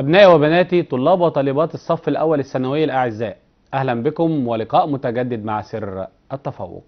أبنائي وبناتي طلاب وطالبات الصف الأول الثانوي الأعزاء. أهلا بكم ولقاء متجدد مع سر التفوق.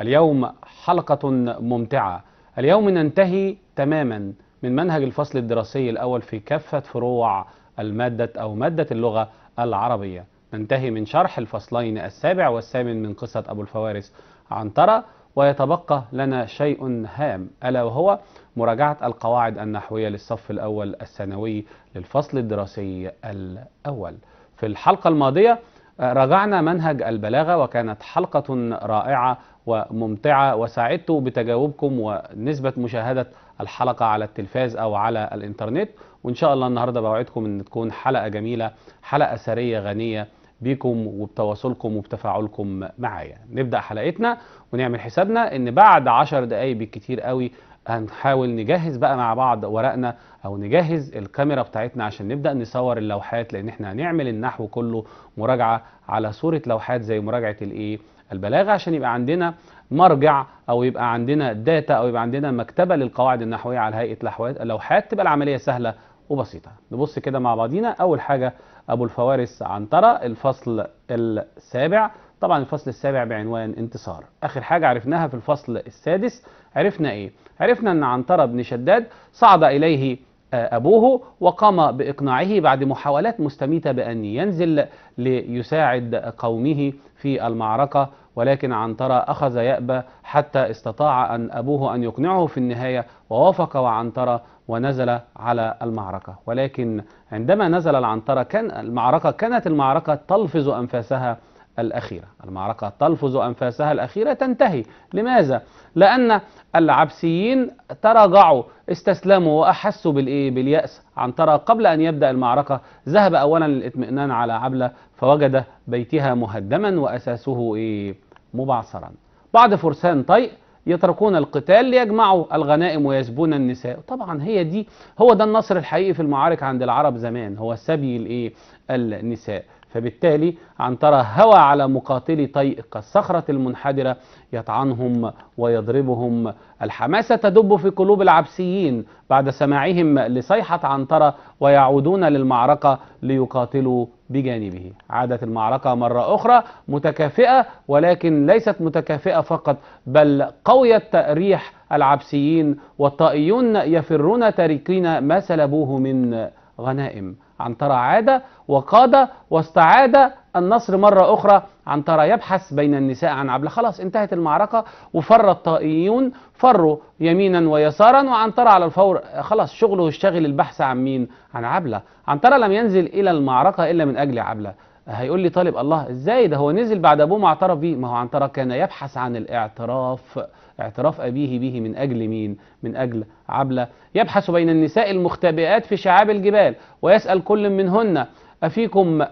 اليوم حلقة ممتعة. اليوم ننتهي تماما من منهج الفصل الدراسي الأول في كافة فروع المادة أو مادة اللغة العربية. ننتهي من شرح الفصلين السابع والثامن من قصة أبو الفوارس عنترة ويتبقى لنا شيء هام ألا وهو مراجعة القواعد النحوية للصف الأول الثانوي للفصل الدراسي الأول. في الحلقة الماضية راجعنا منهج البلاغة وكانت حلقة رائعة وممتعة وسعدت بتجاوبكم ونسبة مشاهدة الحلقة على التلفاز أو على الإنترنت. وإن شاء الله النهاردة بوعدكم أن تكون حلقة جميلة حلقة سرية غنية بيكم وبتواصلكم وبتفاعلكم معايا. نبدأ حلقتنا ونعمل حسابنا إن بعد عشر دقايق بالكتير قوي هنحاول نجهز بقى مع بعض ورقنا أو نجهز الكاميرا بتاعتنا عشان نبدأ نصور اللوحات لأن إحنا هنعمل النحو كله مراجعة على صورة لوحات زي مراجعة الإيه؟ البلاغة عشان يبقى عندنا مرجع أو يبقى عندنا داتا أو يبقى عندنا مكتبة للقواعد النحوية على هيئة لوحات تبقى العملية سهلة وبسيطة. نبص كده مع بعضينا. أول حاجة أبو الفوارس عنترة الفصل السابع. طبعا الفصل السابع بعنوان انتصار. آخر حاجة عرفناها في الفصل السادس. عرفنا إيه؟ عرفنا أن عنترة بن شداد صعد إليه أبوه وقام بإقناعه بعد محاولات مستميتة بأن ينزل ليساعد قومه في المعركة ولكن عنترة أخذ يأبى حتى استطاع أن أبوه أن يقنعه في النهاية ووافق وعنترة ونزل على المعركة ولكن عندما نزل العنترة كان المعركة كانت المعركة تلفظ أنفاسها الأخيرة. المعركة تلفظ أنفاسها الأخيرة تنتهي. لماذا؟ لأن العبسيين تراجعوا استسلموا وأحسوا بالإيه؟ باليأس. عنترة قبل أن يبدأ المعركة ذهب أولا للإطمئنان على عبلة فوجد بيتها مهدما وأساسه إيه؟ مبعثرا. بعض فرسان طيء يتركون القتال ليجمعوا الغنائم ويسبون النساء. طبعا هي دي هو ده النصر الحقيقي في المعارك عند العرب زمان هو سبي الايه النساء. فبالتالي عنترة هوى على مقاتلي طيء كالصخرة المنحدرة يطعنهم ويضربهم. الحماسة تدب في قلوب العبسيين بعد سماعهم لصيحة عنترة ويعودون للمعركة ليقاتلوا بجانبه. عادت المعركة مرة أخرى متكافئة ولكن ليست متكافئة فقط بل قويت ريح العبسيين والطائيون يفرون تاركين ما سلبوه من غنائم. عنترة عاد وقاد واستعاد النصر مرة أخرى عنترة يبحث بين النساء عن عبلة. خلاص انتهت المعركة وفر الطائيون فروا يمينا ويسارا وعنترة على الفور. خلاص شغله يشتغل البحث عن مين؟ عن عبلة. عنترة لم ينزل إلى المعركة إلا من أجل عبلة. هيقول لي طالب الله إزاي ده؟ هو نزل بعد أبوه ما اعترف بيه. ما هو عنترة كان يبحث عن الاعتراف. اعتراف أبيه به من أجل مين؟ من أجل عبلة يبحث بين النساء المختبئات في شعاب الجبال ويسأل كل منهن أفيكم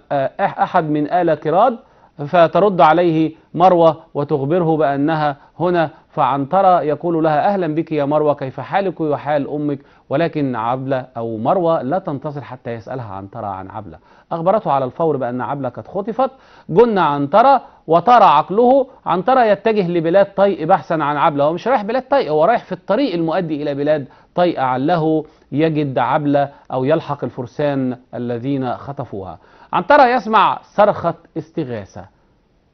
أحد من آل كراد فترد عليه مروة وتخبره بأنها هنا فعنترة يقول لها أهلا بك يا مروة كيف حالك وحال أمك؟ ولكن عبلة أو مروة لا تنتصر حتى يسألها عنترة عن عبلة. أخبرته على الفور بأن عبلة قد خطفت. جن عنترة وطار عقله. عنترة يتجه لبلاد طيء بحثا عن عبلة. هو مش رايح بلاد طيء هو رايح في الطريق المؤدي إلى بلاد طيء. عله يجد عبلة أو يلحق الفرسان الذين خطفوها. عنترة يسمع صرخة استغاثة.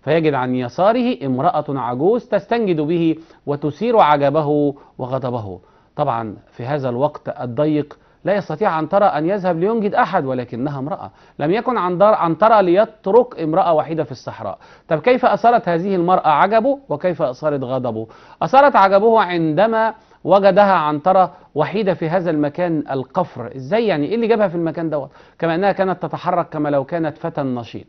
فيجد عن يساره امرأة عجوز تستنجد به وتثير عجبه وغضبه. طبعا في هذا الوقت الضيق لا يستطيع عنترة أن يذهب لينجد أحد ولكنها امرأة. لم يكن عنترة ليترك امرأة وحيدة في الصحراء. طب كيف أثارت هذه المرأة عجبه وكيف أثارت غضبه؟ أثارت عجبه عندما وجدها عنترة وحيدة في هذا المكان القفر. إزاي يعني؟ إيه اللي جابها في المكان دوت؟ كما أنها كانت تتحرك كما لو كانت فتى نشيط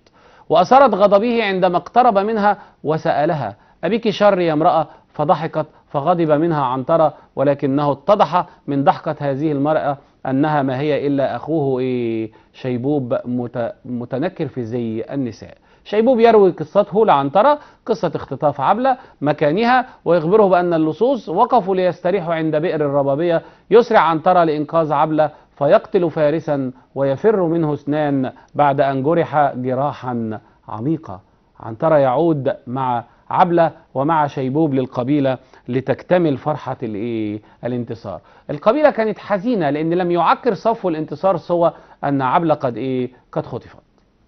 وأثارت غضبه عندما اقترب منها وسألها أبيك شر يا امرأة؟ فضحكت فغضب منها عنترة ولكنه اتضح من ضحكة هذه المرأة أنها ما هي إلا أخوه إيه شيبوب متنكر في زي النساء. شيبوب يروي قصته لعنترة قصة اختطاف عبلة مكانها ويخبره بأن اللصوص وقفوا ليستريحوا عند بئر الربابية يسرع عنترة لإنقاذ عبلة فيقتل فارسا ويفر منه اثنان بعد أن جرح جراحا عميقة عنترة يعود مع عبلة ومع شيبوب للقبيلة لتكتمل فرحة الايه الانتصار. القبيلة كانت حزينة لأن لم يعكر صفو الانتصار سوى أن عبلة قد إيه؟ قد خطفت.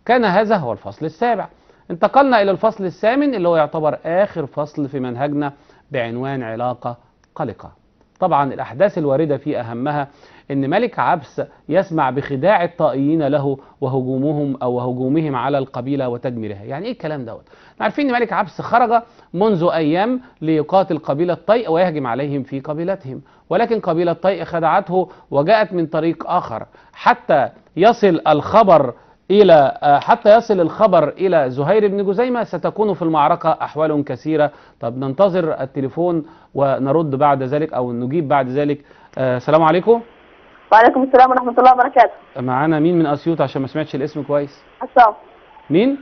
كان هذا هو الفصل السابع. انتقلنا إلى الفصل الثامن اللي هو يعتبر آخر فصل في منهجنا بعنوان علاقة قلقة. طبعا الأحداث الواردة فيه أهمها أن ملك عبس يسمع بخداع الطائيين له وهجومهم أو هجومهم على القبيلة وتدميرها يعني إيه الكلام دوت؟ عارفين أن ملك عبس خرج منذ أيام ليقاتل قبيلة طيء ويهجم عليهم في قبيلتهم. ولكن قبيلة طيء خدعته وجاءت من طريق آخر. حتى يصل الخبر إلى حتى يصل الخبر إلى زهير بن جزيمة ستكون في المعركة أحوال كثيرة. طب ننتظر التليفون ونرد بعد ذلك أو نجيب بعد ذلك. آه، السلام عليكم. وعليكم السلام ورحمة الله وبركاته. معانا مين من أسيوط عشان ما سمعتش الاسم كويس؟ عصام. مين؟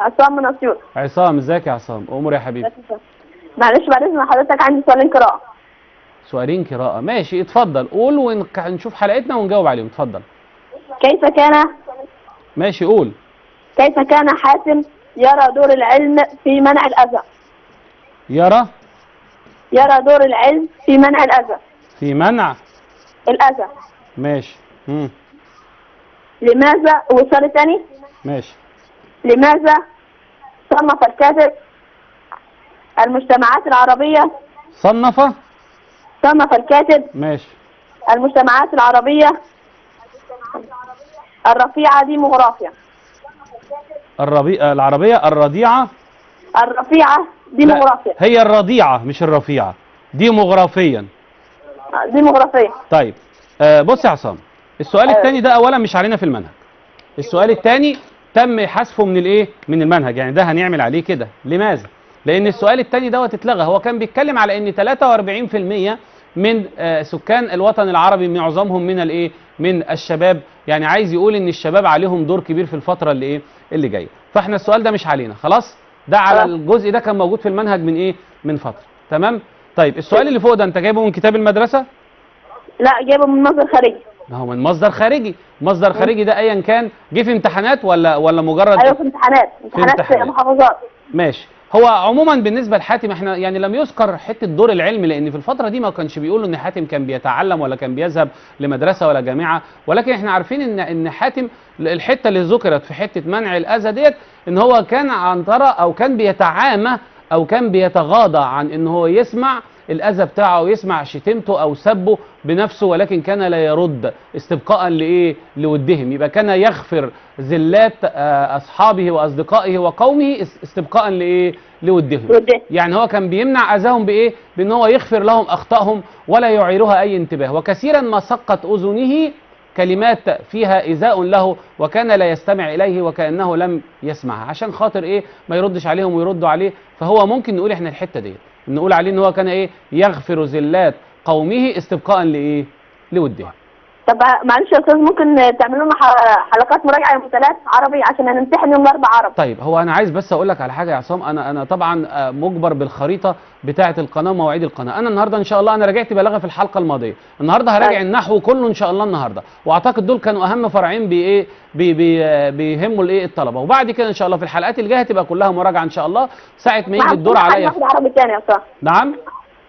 عصام من أسيوط. عصام إزيك يا عصام؟ أمور يا حبيبي. معلش بعد إذن حضرتك عندي سؤالين قراءة. سؤالين قراءة. ماشي اتفضل. قول ونشوف حلقتنا ونجاوب عليهم. اتفضل. كيف كان ماشي قول. كيف كان حاتم يرى دور العلم في منع الأذى؟ يرى؟ يرى دور العلم في منع الأذى. في منع؟ الأذى. ماشي. مم. لماذا وسؤال تاني؟ ماشي. لماذا صنف الكاتب المجتمعات العربية؟ صنف؟ صنف الكاتب ماشي. المجتمعات العربية الرفيعة ديموغرافيا الربيع العربية الرضيعة؟ الرفيعة لا، ديموغرافيا هي الرضيعة مش الرفيعة. ديموغرافيا ديموغرافيا طيب آه بص يا عصام السؤال أيوة. الثاني ده اولا مش علينا في المنهج. السؤال الثاني تم حذفه من الإيه؟ من المنهج يعني ده هنعمل عليه كده. لماذا؟ لأن السؤال الثاني دوت اتلغى. هو كان بيتكلم على إن 43% من آه سكان الوطن العربي معظمهم من الايه؟ من الشباب. يعني عايز يقول إن الشباب عليهم دور كبير في الفترة اللي إيه؟ اللي جاية. فإحنا السؤال ده مش علينا. خلاص؟ ده على. الجزء ده كان موجود في المنهج من إيه؟ من فترة. تمام؟ طيب السؤال اللي فوق ده أنت جايبه من كتاب المدرسة؟ لا جايبه من مصدر خارجي. ما هو من مصدر خارجي. مصدر خارجي ده ايا كان. جه في امتحانات ولا ولا مجرد أيوه في امتحانات. امتحانات امتحانات. محافظات. ماشي. هو عموما بالنسبة لحاتم إحنا يعني لم يذكر حتة دور العلم لأن في الفترة دي ما كانش بيقولوا إن حاتم كان بيتعلم ولا كان بيذهب لمدرسة ولا جامعة. ولكن إحنا عارفين إن إن حاتم الحتة اللي ذكرت في حتة منع الأذى ديت إن هو كان عنترة أو كان بيتعامى أو كان بيتغاضى عن إن هو يسمع الأذى بتاعه أو يسمع شتمته أو سبه بنفسه ولكن كان لا يرد استبقاء لإيه؟ لودهم. يبقى كان يغفر زلات آه، أصحابه وأصدقائه وقومه اس- استبقاء لإيه؟ لودهم. يعني هو كان بيمنع أذاهم بإيه؟ بإن هو يغفر لهم أخطائهم ولا يعيرها أي انتباه. وكثيرا ما سقط أذنه كلمات فيها ايذاء له وكان لا يستمع إليه وكأنه لم يسمعها عشان خاطر إيه؟ ما يردش عليهم ويردوا عليه. فهو ممكن نقول إحنا الحتة ديت. نقول عليه إن هو كان إيه؟ يغفر زلات قومه استبقاء لإيه؟ لودهم طب معلش يا أستاذ ممكن تعملوا لنا حلقات مراجعة يوم ثلاث عربي عشان هنمتحن يوم الأربعاء عربي. طيب هو أنا عايز بس أقول لك على حاجة يا عصام. أنا أنا طبعا آه، مجبر بالخريطة بتاعة القناة ومواعيد القناة. أنا النهارده إن شاء الله أنا راجعت بلاغة في الحلقة الماضية. النهارده هراجع طيب. النحو كله إن شاء الله النهارده. وأعتقد دول كانوا أهم فرعين بإيه بي بي آه، بيهموا الإيه الطلبة. وبعد كده إن شاء الله في الحلقات الجاية هتبقى كلها مراجعة إن شاء الله. ساعة ما يجي الدور عليا. ناخد عربي تاني يا أستاذ. نعم؟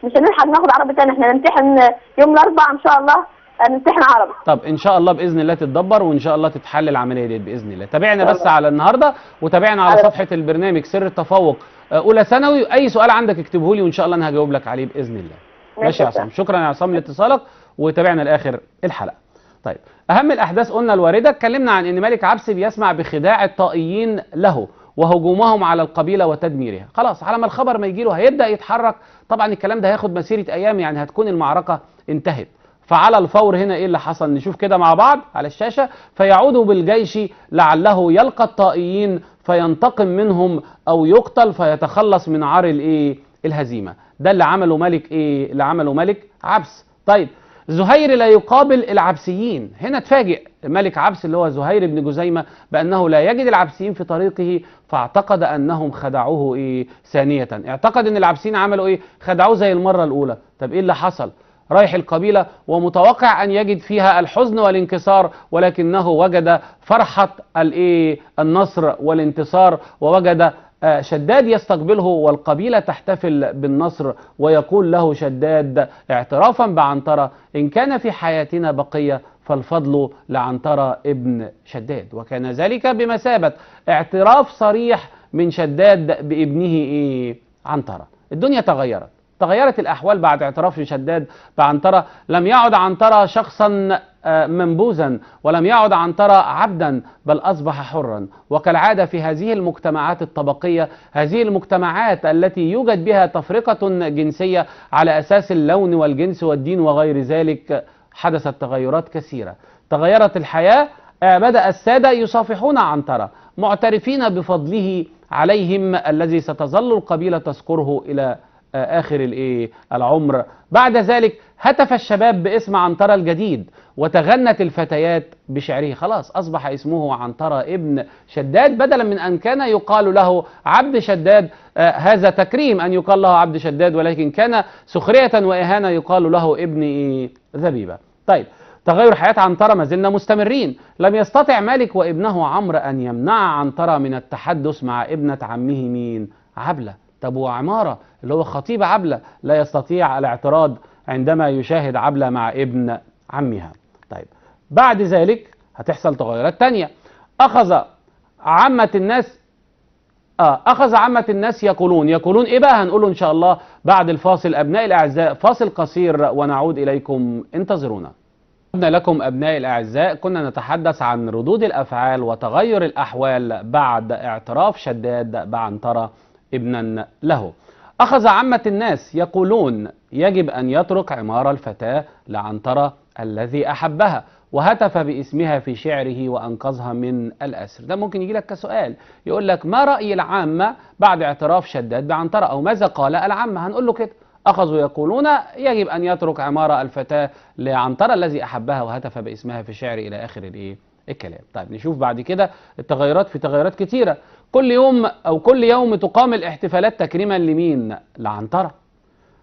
مش هنلحق ناخد عربي تاني. إحنا نمتحن يوم الأربعاء إن شاء الله. نمتحن عربي. طب إن شاء الله بإذن الله تتدبر وإن شاء الله تتحل العملية دي بإذن الله. تابعنا بس. على النهارده وتابعنا على على- صفحة البرنامج سر التفوق. آه، أولى ثانوي أي سؤال عندك اكتبه لي وإن شاء الله أنا هجاوب لك عليه بإذن الله. ماشي يا عصام. شكرا يا عصام لاتصالك وتابعنا لآخر الحلقة. طيب أهم الأحداث قلنا الواردة. اتكلمنا عن إن ملك عبس بيسمع بخداع الطائيين له وهجومهم على القبيلة وتدميرها. خلاص على ما الخبر ما يجي له هيبدأ يتحرك. طبعا الكلام ده هياخد مسيرة أيام يعني هتكون المعركة انتهت. فعلى الفور هنا إيه اللي حصل؟ نشوف كده مع بعض على الشاشة. فيعود بالجيش لعله يلقى الطائيين فينتقم منهم أو يقتل فيتخلص من عار الإيه؟ الهزيمة. ده اللي عمله ملك إيه؟ اللي عمله ملك عبس. طيب زهير لا يقابل العبسيين. هنا اتفاجئ ملك عبس اللي هو زهير بن جزيمة بأنه لا يجد العبسيين في طريقه فاعتقد أنهم خدعوه إيه؟ ثانية. اعتقد أن العبسيين عملوا إيه؟ خدعوه زي المرة الأولى. طب إيه اللي حصل؟ رايح القبيلة ومتوقع أن يجد فيها الحزن والانكسار ولكنه وجد فرحة النصر والانتصار ووجد آه، شداد يستقبله والقبيلة تحتفل بالنصر ويقول له شداد اعترافا بعنترة إن كان في حياتنا بقية فالفضل لعنترة ابن شداد. وكان ذلك بمثابة اعتراف صريح من شداد بابنه إيه؟ عنترة. الدنيا تغيرت. تغيرت الأحوال بعد اعتراف شداد بعنترة لم يعد عنترة شخصا آه، منبوذا ولم يعد عنترة عبدا بل أصبح حرا. وكالعادة في هذه المجتمعات الطبقية هذه المجتمعات التي يوجد بها تفرقة جنسية على أساس اللون والجنس والدين وغير ذلك حدثت تغيرات كثيرة. تغيرت الحياة آه، بدأ السادة يصافحون عنترة معترفين بفضله عليهم الذي ستظل القبيلة تذكره إلى آخر الإيه؟ العمر. بعد ذلك هتف الشباب باسم عنترة الجديد وتغنت الفتيات بشعره. خلاص أصبح اسمه عنترة ابن شداد بدلا من أن كان يقال له عبد شداد. آه، هذا تكريم أن يقال له عبد شداد ولكن كان سخرية وإهانة يقال له ابن إيه؟ ذبيبة. طيب تغير حياة عنترة ما زلنا مستمرين. لم يستطع مالك وابنه عمرو أن يمنع عنترة من التحدث مع ابنة عمه مين؟ عبلة. طب وعمارة اللي هو خطيب عبلة لا يستطيع الاعتراض عندما يشاهد عبلة مع ابن عمها. طيب بعد ذلك هتحصل تغيرات تانية. أخذ عامة الناس آه أخذ عامة الناس يقولون يقولون إيه بقى؟ هنقوله إن شاء الله بعد الفاصل. أبناء الأعزاء فاصل قصير ونعود إليكم. انتظرونا. عدنا لكم أبناء الأعزاء. كنا نتحدث عن ردود الأفعال وتغير الأحوال بعد اعتراف شداد بعنترة. ابنا له. أخذ عامة الناس يقولون يجب أن يترك عمار الفتاة لعنترة الذي أحبها وهتف باسمها في شعره وأنقذها من الأسر. ده ممكن يجي لك كسؤال. يقول لك ما رأي العامة بعد اعتراف شداد بعنترة أو ماذا قال العامة؟ هنقول له كده. أخذوا يقولون يجب أن يترك عمارة الفتاة لعنترة الذي أحبها وهتف باسمها في شعره إلى آخر الإيه الكلام. طيب نشوف بعد كده التغيرات في تغيرات كتيرة. كل يوم أو كل يوم تقام الاحتفالات تكريما لمين؟ لعنترة.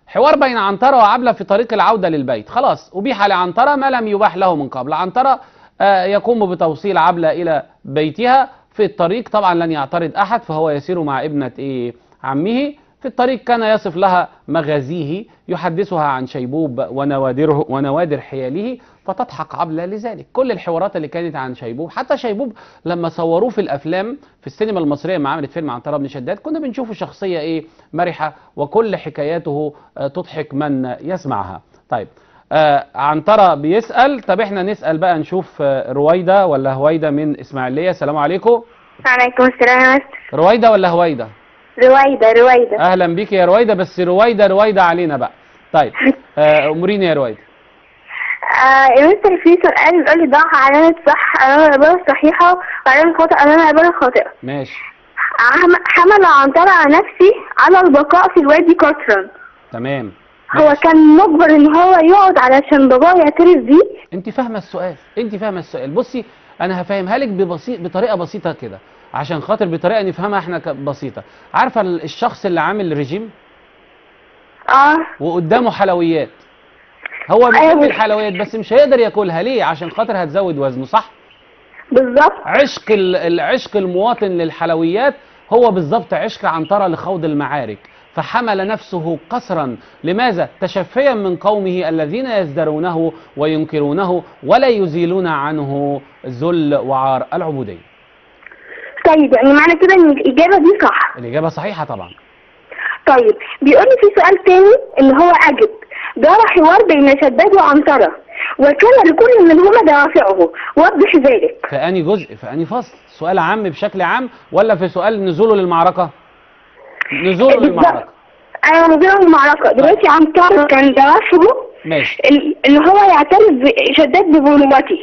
حوار بين عنترة وعبلة في طريق العودة للبيت. خلاص أبيح لعنترة ما لم يباح له من قبل. عنترة آه، يقوم بتوصيل عبلة إلى بيتها في الطريق. طبعا لن يعترض أحد فهو يسير مع ابنة إيه عمه. في الطريق كان يصف لها مغازيه يحدثها عن شيبوب ونوادره ونوادر حياله فتضحك عبلة لذلك. كل الحوارات اللي كانت عن شيبوب حتى شيبوب لما صوروه في الأفلام في السينما المصرية لما عملت فيلم عنترة بن شداد كنا بنشوفه شخصية إيه؟ مرحة وكل حكاياته آه، تضحك من يسمعها. طيب آه عنترة بيسأل طب إحنا نسأل بقى نشوف آه، رويدة ولا هويدة من إسماعيلية؟ السلام عليكم. وعليكم السلام. رويدة ولا هويدة؟ رويدة رويدة. أهلا بيك يا رويدة بس رويدة رويدة علينا بقى. طيب آه، أموريني يا رويدة. آه يا مستر في سؤال بيقول لي ضع علامة صح أمام العبارة الصحيحة وعلامة خطأ أمام العبارة الخاطئة ماشي. حمل عنترة على نفسي على البقاء في الوادي قطرا تمام. هو كان مجبر إن هو يقعد علشان باباه يعترف بيه؟ أنت فاهمة السؤال أنت فاهمة السؤال. بصي أنا هفهمها لك ببسيط بطريقة بسيطة كده. عشان خاطر بطريقة نفهمها إحنا بسيطة. عارفة ال- الشخص اللي عامل رجيم آه. وقدامه حلويات. هو بيحب أيوة. الحلويات بس مش هيقدر ياكلها. ليه؟ عشان خاطر هتزود وزنه صح؟ بالظبط. عشق ال- العشق المواطن للحلويات هو بالظبط عشق عنترة لخوض المعارك. فحمل نفسه قسرا. لماذا؟ تشفيا من قومه الذين يزدرونه وينكرونه ولا يزيلون عنه ذل وعار. العبودية. طيب يعني معنى كده إن الإجابة دي صح. الإجابة صحيحة طبعا. طيب بيقول لي في سؤال تاني إن هو أجب. دار حوار بين شداد وعنترة وكان لكل منهما دوافعه. وضح ذلك. في أني جزء؟ في أني فصل؟ سؤال عام بشكل عام ولا في سؤال نزوله للمعركة؟ نزوله للمعركة. أنا مدير المعركة دلوقتي عنترة كان دوافعه ماشي. ال- إن هو يعترف بشداد ببنوته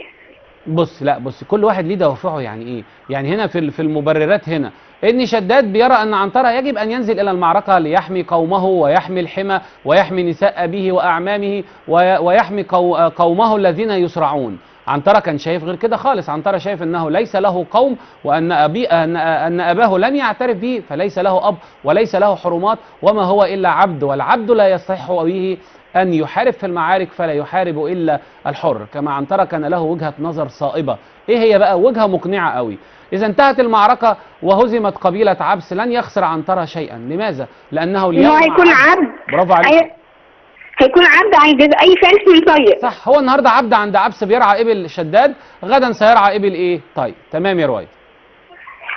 بص لا بص كل واحد ليه دوافعه يعني إيه؟ يعني هنا في في المبررات هنا. ان شداد بيرى أن عنترة يجب أن ينزل إلى المعركة ليحمي قومه ويحمي الحمى ويحمي نساء أبيه وأعمامه وي- ويحمي قو- قومه الذين يسرعون عنترة كان شايف غير كده خالص. عنترة شايف إنه ليس له قوم وأن ابي ان أن أباه لن يعترف به فليس له أب وليس له حرمات وما هو إلا عبد والعبد لا يصح به أن يحارب في المعارك فلا يحارب إلا الحر. كما عنترة كان له وجهة نظر صائبة. إيه هي بقى؟ وجهة مقنعة قوي. إذا انتهت المعركة وهزمت قبيلة عبس لن يخسر عنترة شيئا. لماذا؟ لأنه ان اليوم هو هيكون عبد. برافو عليك. هي- هيكون عبد عند أي فارس من طيب. صح هو النهارده عبد عند عبس بيرعى إبل شداد غدا سيرعى إبل إيه؟ طيب تمام يا رويد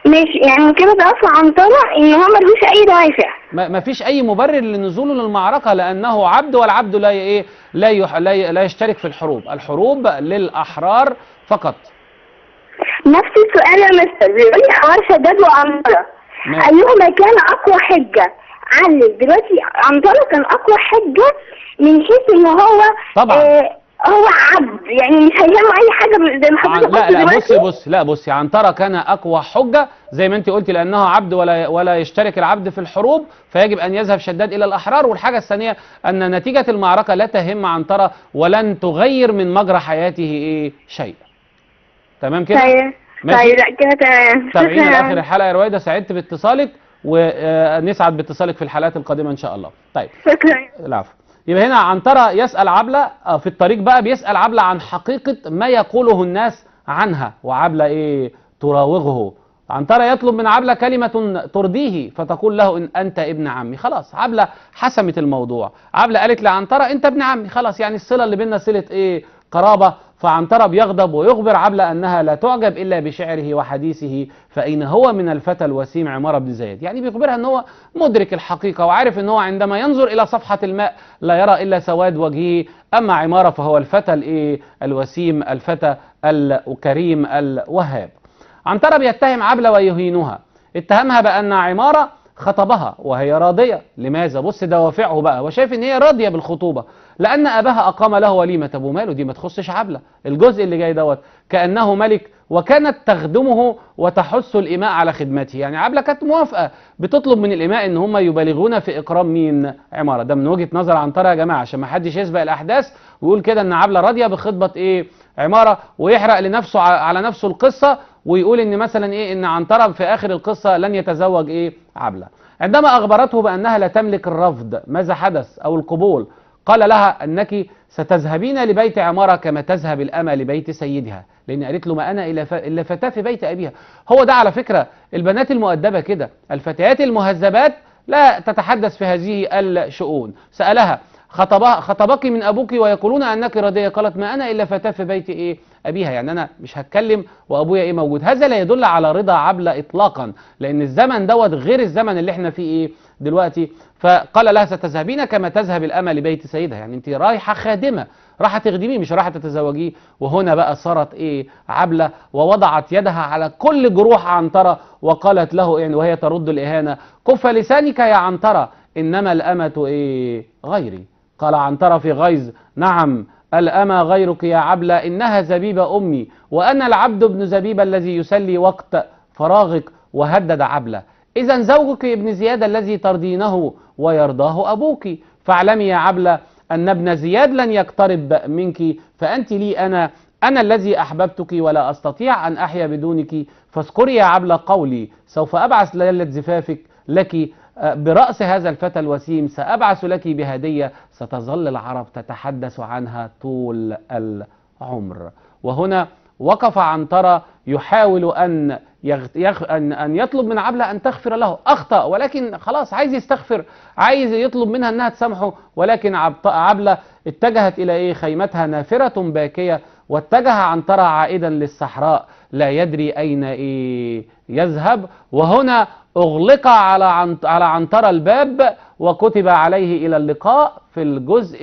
ماشي يعني كده توفى عنترة إن هو ملوش أي دوافع. ما فيش أي مبرر لنزوله للمعركة لأنه عبد والعبد لا إيه لا يح... لا, ي... لا يشترك في الحروب. الحروب للأحرار فقط. نفس السؤال يا مستر بيقول لي حوار شداد ماشي. ايهما كان أقوى حجة. علل دلوقتي عنترة كان أقوى حجة من حيث إن هو طبعا. آه هو عبد يعني مش هيهمه أي حاجة زي ما. حضرتك لا لا بصي بصي لا بصي عنترة كان أقوى حجة زي ما انت قلتي لأنه عبد ولا ولا يشترك العبد في الحروب فيجب أن يذهب شداد إلى الأحرار والحاجة الثانية أن نتيجة المعركة لا تهم عنترة ولن تغير من مجرى حياته إيه شيء تمام كده؟ طيب ماشي. طيب لا كده تمام. تابعينا. لاخر الحلقة يا رويدة سعدت باتصالك ونسعد باتصالك في الحلقات القادمة إن شاء الله. طيب. شكرا. العفو. يبقى هنا عنترة يسأل عبلة آه، في الطريق بقى بيسأل عبلة عن حقيقة ما يقوله الناس عنها وعبلة إيه؟ تراوغه. عنترة يطلب من عبلة كلمة ترضيه فتقول له إن أنت ابن عمي. خلاص عبلة حسمت الموضوع. عبلة قالت لعنترة أنت ابن عمي. خلاص يعني الصلة اللي بيننا صلة إيه؟ قرابة. فعنترة بيغضب ويخبر عبلة أنها لا تعجب إلا بشعره وحديثه. فأين هو من الفتى الوسيم عمارة بن زيد. يعني بيخبرها أن هو مدرك الحقيقة وعارف أن هو عندما ينظر إلى صفحة الماء لا يرى إلا سواد وجهه. أما عمارة فهو الفتى الوسيم الفتى الكريم الوهاب. عنترة بيتهم عبلة ويهينها. اتهمها بأن عمارة خطبها وهي راضية. لماذا؟ بص دوافعه بقى. وشايف إن هي راضية بالخطوبة. لأن أباها أقام له وليمة. أبو ماله دي ما تخصش عبلة. الجزء اللي جاي دوت كأنه ملك وكانت تخدمه وتحث الإماء على خدمته. يعني عبلة كانت موافقة بتطلب من الإماء إن هم يبالغون في إكرام مين؟ عمارة. ده من وجهة نظر عنترة يا جماعة عشان ما حدش يسبق الأحداث ويقول كده إن عبلة راضية بخطبة إيه؟ عمارة ويحرق لنفسه على نفسه القصة ويقول إن مثلا إيه؟ إن عنترة في آخر القصة لن يتزوج إيه؟ عبلة. عندما أخبرته بأنها لا تملك الرفض ماذا حدث؟ أو القبول؟ قال لها إنك ستذهبين لبيت عمارة كما تذهب الأمة لبيت سيدها. لأن قالت له ما أنا إلا فتاة في بيت أبيها. هو ده على فكرة البنات المؤدبة كده. الفتيات المهذبات لا تتحدث في هذه الشؤون. سألها خطبها خطبك من أبوك ويقولون أنك راضية قالت ما أنا إلا فتاة في بيت إيه أبيها. يعني أنا مش هتكلم وأبويا إيه موجود. هذا لا يدل على رضا عبلة إطلاقا لأن الزمن دوت غير الزمن اللي إحنا فيه إيه دلوقتي. فقال لها ستذهبين كما تذهب الأمة لبيت سيدها. يعني أنت رايحة خادمة. راح تخدميه مش راح تتزوجيه. وهنا بقى صارت إيه؟ عبلة ووضعت يدها على كل جروح عنترة وقالت له يعني وهي ترد الإهانة كف لسانك يا عنترة إنما الأمة إيه؟ غيري. قال عنترة في غيظ نعم الأمة غيرك يا عبلة إنها زبيب أمي وأنا العبد ابن زبيب الذي يسلي وقت فراغك. وهدد عبلة إذا زوجك ابن زياد الذي ترضينه ويرضاه أبوك. فاعلمي يا عبلة أن ابن زياد لن يقترب منك فأنت لي أنا أنا الذي أحببتك ولا أستطيع أن أحيا بدونك. فاذكري يا عبلة قولي سوف أبعث ليلة زفافك لك آه، برأس هذا الفتى الوسيم سأبعث لك بهدية ستظل العرب تتحدث عنها طول العمر. وهنا وقف عنترة يحاول أن يغ... أن أن يطلب من عبلة أن تغفر له أخطأ ولكن خلاص عايز يستغفر عايز يطلب منها أنها تسامحه ولكن عبط... عبلة اتجهت إلى إيه؟ خيمتها نافرة باكية واتجه عنترة عائدا للصحراء لا يدري أين إيه؟ يذهب. وهنا أغلق على عنت... على عنترة الباب وكتب عليه إلى اللقاء في الجزء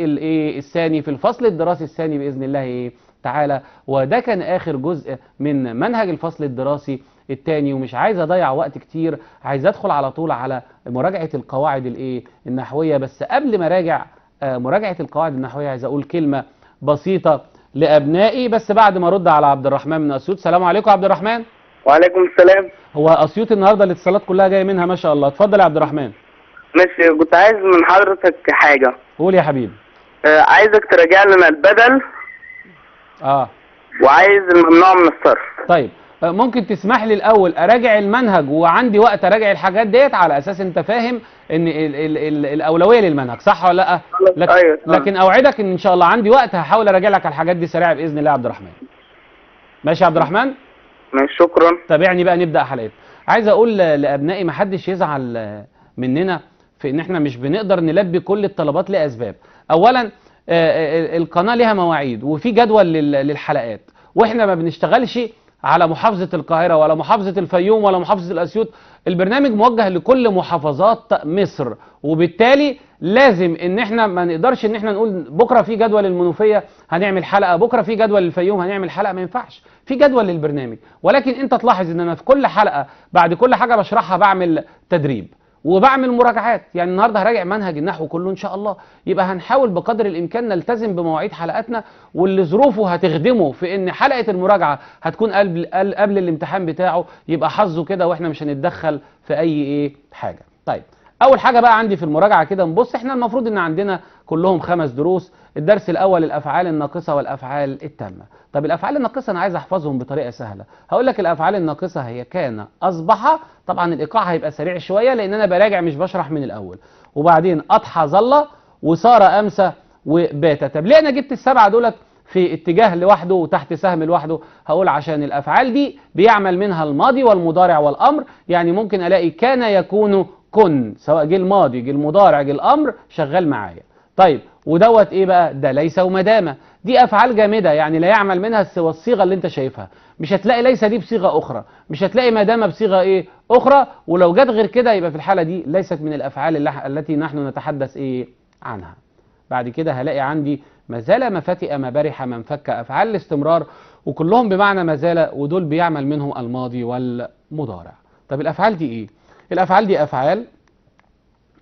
الثاني في الفصل الدراسي الثاني بإذن الله. إيه تعالى. وده كان آخر جزء من منهج الفصل الدراسي الثاني ومش عايز أضيع وقت كتير. عايز أدخل على طول على مراجعة القواعد الإيه؟ النحوية. بس قبل ما أراجع آه، مراجعة القواعد النحوية عايز أقول كلمة بسيطة لأبنائي. بس بعد ما أرد على عبد الرحمن من أسيوط. السلام عليكم عبد الرحمن. وعليكم السلام. هو أسيوط النهارده الاتصالات كلها جاية منها ما شاء الله. اتفضل يا عبد الرحمن. ماشي كنت عايز من حضرتك حاجة. قول يا حبيبي. آه، عايزك تراجع لنا البدل. آه. وعايز الممنوع من الصرف. طيب آه، ممكن تسمح لي الأول أراجع المنهج وعندي وقت أراجع الحاجات ديت على أساس أنت فاهم إن ال ال ال الأولوية للمنهج صح ولا لأ؟ لكن, أيوة، آه. لكن أوعدك إن إن شاء الله عندي وقت هحاول أراجع لك على الحاجات دي سريعة بإذن الله يا عبد الرحمن. ماشي يا عبد الرحمن؟ ماشي شكرا. تابعني بقى نبدأ حلقتنا. عايز أقول لأبنائي ما حدش يزعل مننا في إن إحنا مش بنقدر نلبي كل الطلبات لأسباب. اولا آه، آه، القناة ليها مواعيد وفي جدول لل- للحلقات. وإحنا ما بنشتغلش على محافظة القاهرة ولا محافظة الفيوم ولا محافظة الأسيوط. البرنامج موجه لكل محافظات مصر وبالتالي لازم إن إحنا ما نقدرش إن إحنا نقول بكرة في جدول المنوفية هنعمل حلقة بكرة في جدول الفيوم هنعمل حلقة. ما ينفعش. في جدول للبرنامج. ولكن أنت تلاحظ إن أنا في كل حلقة بعد كل حاجة بشرحها بعمل تدريب. وبعمل مراجعات. يعني النهارده هراجع منهج النحو كله إن شاء الله. يبقى هنحاول بقدر الإمكان نلتزم بمواعيد حلقاتنا واللي ظروفه هتخدمه في إن حلقة المراجعة هتكون قبل قبل الامتحان بتاعه يبقى حظه كده وإحنا مش هنتدخل في أي إيه حاجة. طيب أول حاجة بقى عندي في المراجعة كده نبص إحنا المفروض إن عندنا كلهم خمس دروس. الدرس الأول الأفعال الناقصة والأفعال التامة. طب الأفعال الناقصة أنا عايز أحفظهم بطريقة سهلة. هقول لك الأفعال الناقصة هي كان أصبح. طبعا الإيقاع هيبقى سريع شوية لأن أنا براجع مش بشرح من الأول. وبعدين أضحى ظل وصار امسى وبات. طب ليه أنا جبت السبعة دولت في اتجاه لوحده وتحت سهم لوحده؟ هقول عشان الأفعال دي بيعمل منها الماضي والمضارع والأمر. يعني ممكن ألاقي كان يكون كن سواء جه الماضي جه المضارع جه الأمر شغال معايا. طيب ودوت إيه بقى؟ ده ليس وما دام دي أفعال جامدة يعني لا يعمل منها سوى الصيغة اللي أنت شايفها. مش هتلاقي ليس دي بصيغة أخرى. مش هتلاقي ما دام بصيغة إيه؟ أخرى. ولو جت غير كده يبقى في الحالة دي ليست من الأفعال التي نحن نتحدث إيه؟ عنها. بعد كده هلاقي عندي ما زال ما فتئ ما برح ما انفك أفعال الاستمرار وكلهم بمعنى ما زال ودول بيعمل منهم الماضي والمضارع. طب الأفعال دي إيه؟ الأفعال دي أفعال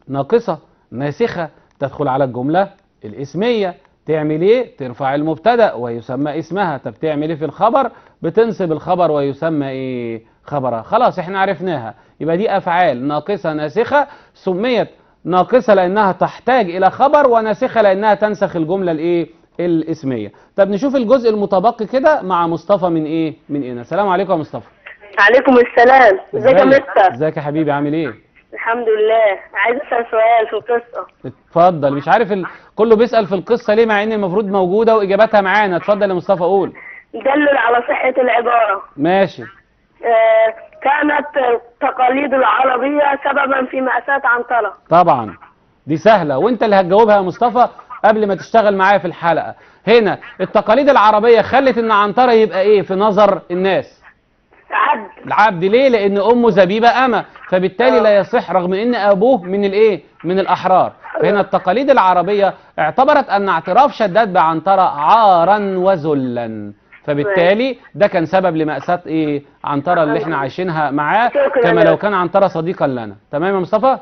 ناقصة ناسخة تدخل على الجملة الاسمية تعمل إيه؟ ترفع المبتدأ ويسمى اسمها. طب تعمل إيه في الخبر؟ بتنصب الخبر ويسمى إيه؟ خبرها. خلاص إحنا عرفناها. يبقى دي أفعال ناقصة ناسخة سميت ناقصة لأنها تحتاج إلى خبر وناسخة لأنها تنسخ الجملة الإيه؟ الاسمية. طب نشوف الجزء المتبقي كده مع مصطفى من إيه؟ من هنا السلام عليكم يا مصطفى. عليكم السلام. إزيك يا مستر؟ إزيك يا حبيبي؟ عامل إيه؟ الحمد لله. عايز أسأل سؤال في القصة. اتفضل. مش عارف ال... كله بيسأل في القصة ليه مع إن المفروض موجودة وإجاباتها معانا؟ اتفضل يا مصطفى قول. دلل على صحة العبارة. ماشي. آه، كانت التقاليد العربية سببا في مأساة عنتره طبعا. دي سهلة. وأنت اللي هتجاوبها يا مصطفى قبل ما تشتغل معايا في الحلقة. هنا التقاليد العربية خلت إن عنترة يبقى إيه؟ في نظر الناس. عد العبد ليه؟ لأن امه زبيبة اما فبالتالي لا يصح رغم إن أبوه من الإيه؟ من الأحرار. فهنا التقاليد العربية اعتبرت أن اعتراف شداد بعنترة عارا وذلا. فبالتالي ده كان سبب لمأساة إيه؟ عنترة اللي إحنا عايشينها معاه كما. لو كان عنترة صديقا لنا. تمام يا مصطفى؟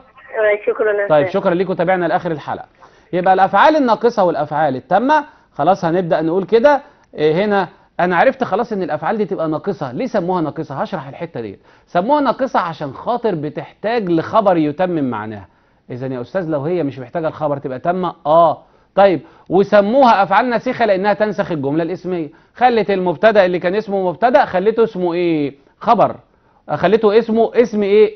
شكرا طيب. شكرا ليكم تابعنا لآخر الحلقة. يبقى الأفعال الناقصة والأفعال التامة خلاص هنبدأ نقول كده. إيه هنا أنا عرفت خلاص إن الأفعال دي تبقى ناقصة. ليه سموها ناقصة؟ هشرح الحتة دي سموها ناقصة عشان خاطر بتحتاج لخبر يتمم معناها. إذا يا أستاذ لو هي مش محتاجة الخبر تبقى تامة؟ آه. طيب وسموها أفعال ناسخة لأنها تنسخ الجملة الإسمية. خلت المبتدأ اللي كان اسمه مبتدأ خليته اسمه إيه؟ خبر. خليته اسمه اسم إيه؟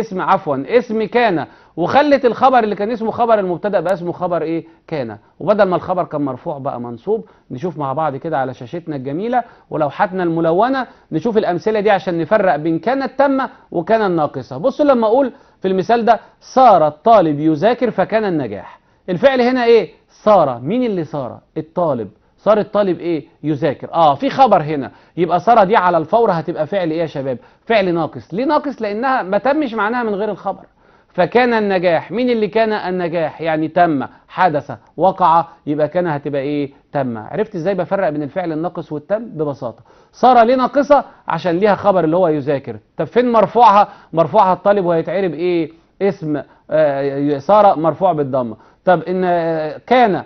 اسم عفوا. اسم كان. وخلت الخبر اللي كان اسمه خبر المبتدأ بقى اسمه خبر إيه؟ كان. وبدل ما الخبر كان مرفوع بقى منصوب نشوف مع بعض كده على شاشتنا الجميلة ولوحاتنا الملونة نشوف الأمثلة دي عشان نفرق بين كان التامة وكان الناقصة. بصوا لما أقول في المثال ده صار الطالب يذاكر فكان النجاح. الفعل هنا إيه؟ صار. مين اللي صار؟ الطالب. صار الطالب إيه؟ يذاكر. آه في خبر هنا. يبقى صار دي على الفور هتبقى فعل إيه يا شباب؟ فعل ناقص. ليه ناقص؟ لأنها ما تمش معناها من غير الخبر. فكان النجاح. مين اللي كان النجاح؟ يعني تم حدث وقع يبقى كان هتبقى إيه؟ تم. عرفت إزاي بفرق بين الفعل الناقص والتم؟ ببساطة. صار ليه ناقصة؟ عشان ليها خبر اللي هو يذاكر. طب فين مرفوعها؟ مرفوعها الطالب وهيتعرب إيه؟ اسم آه، صار مرفوع بالضمه طب إن آه، كان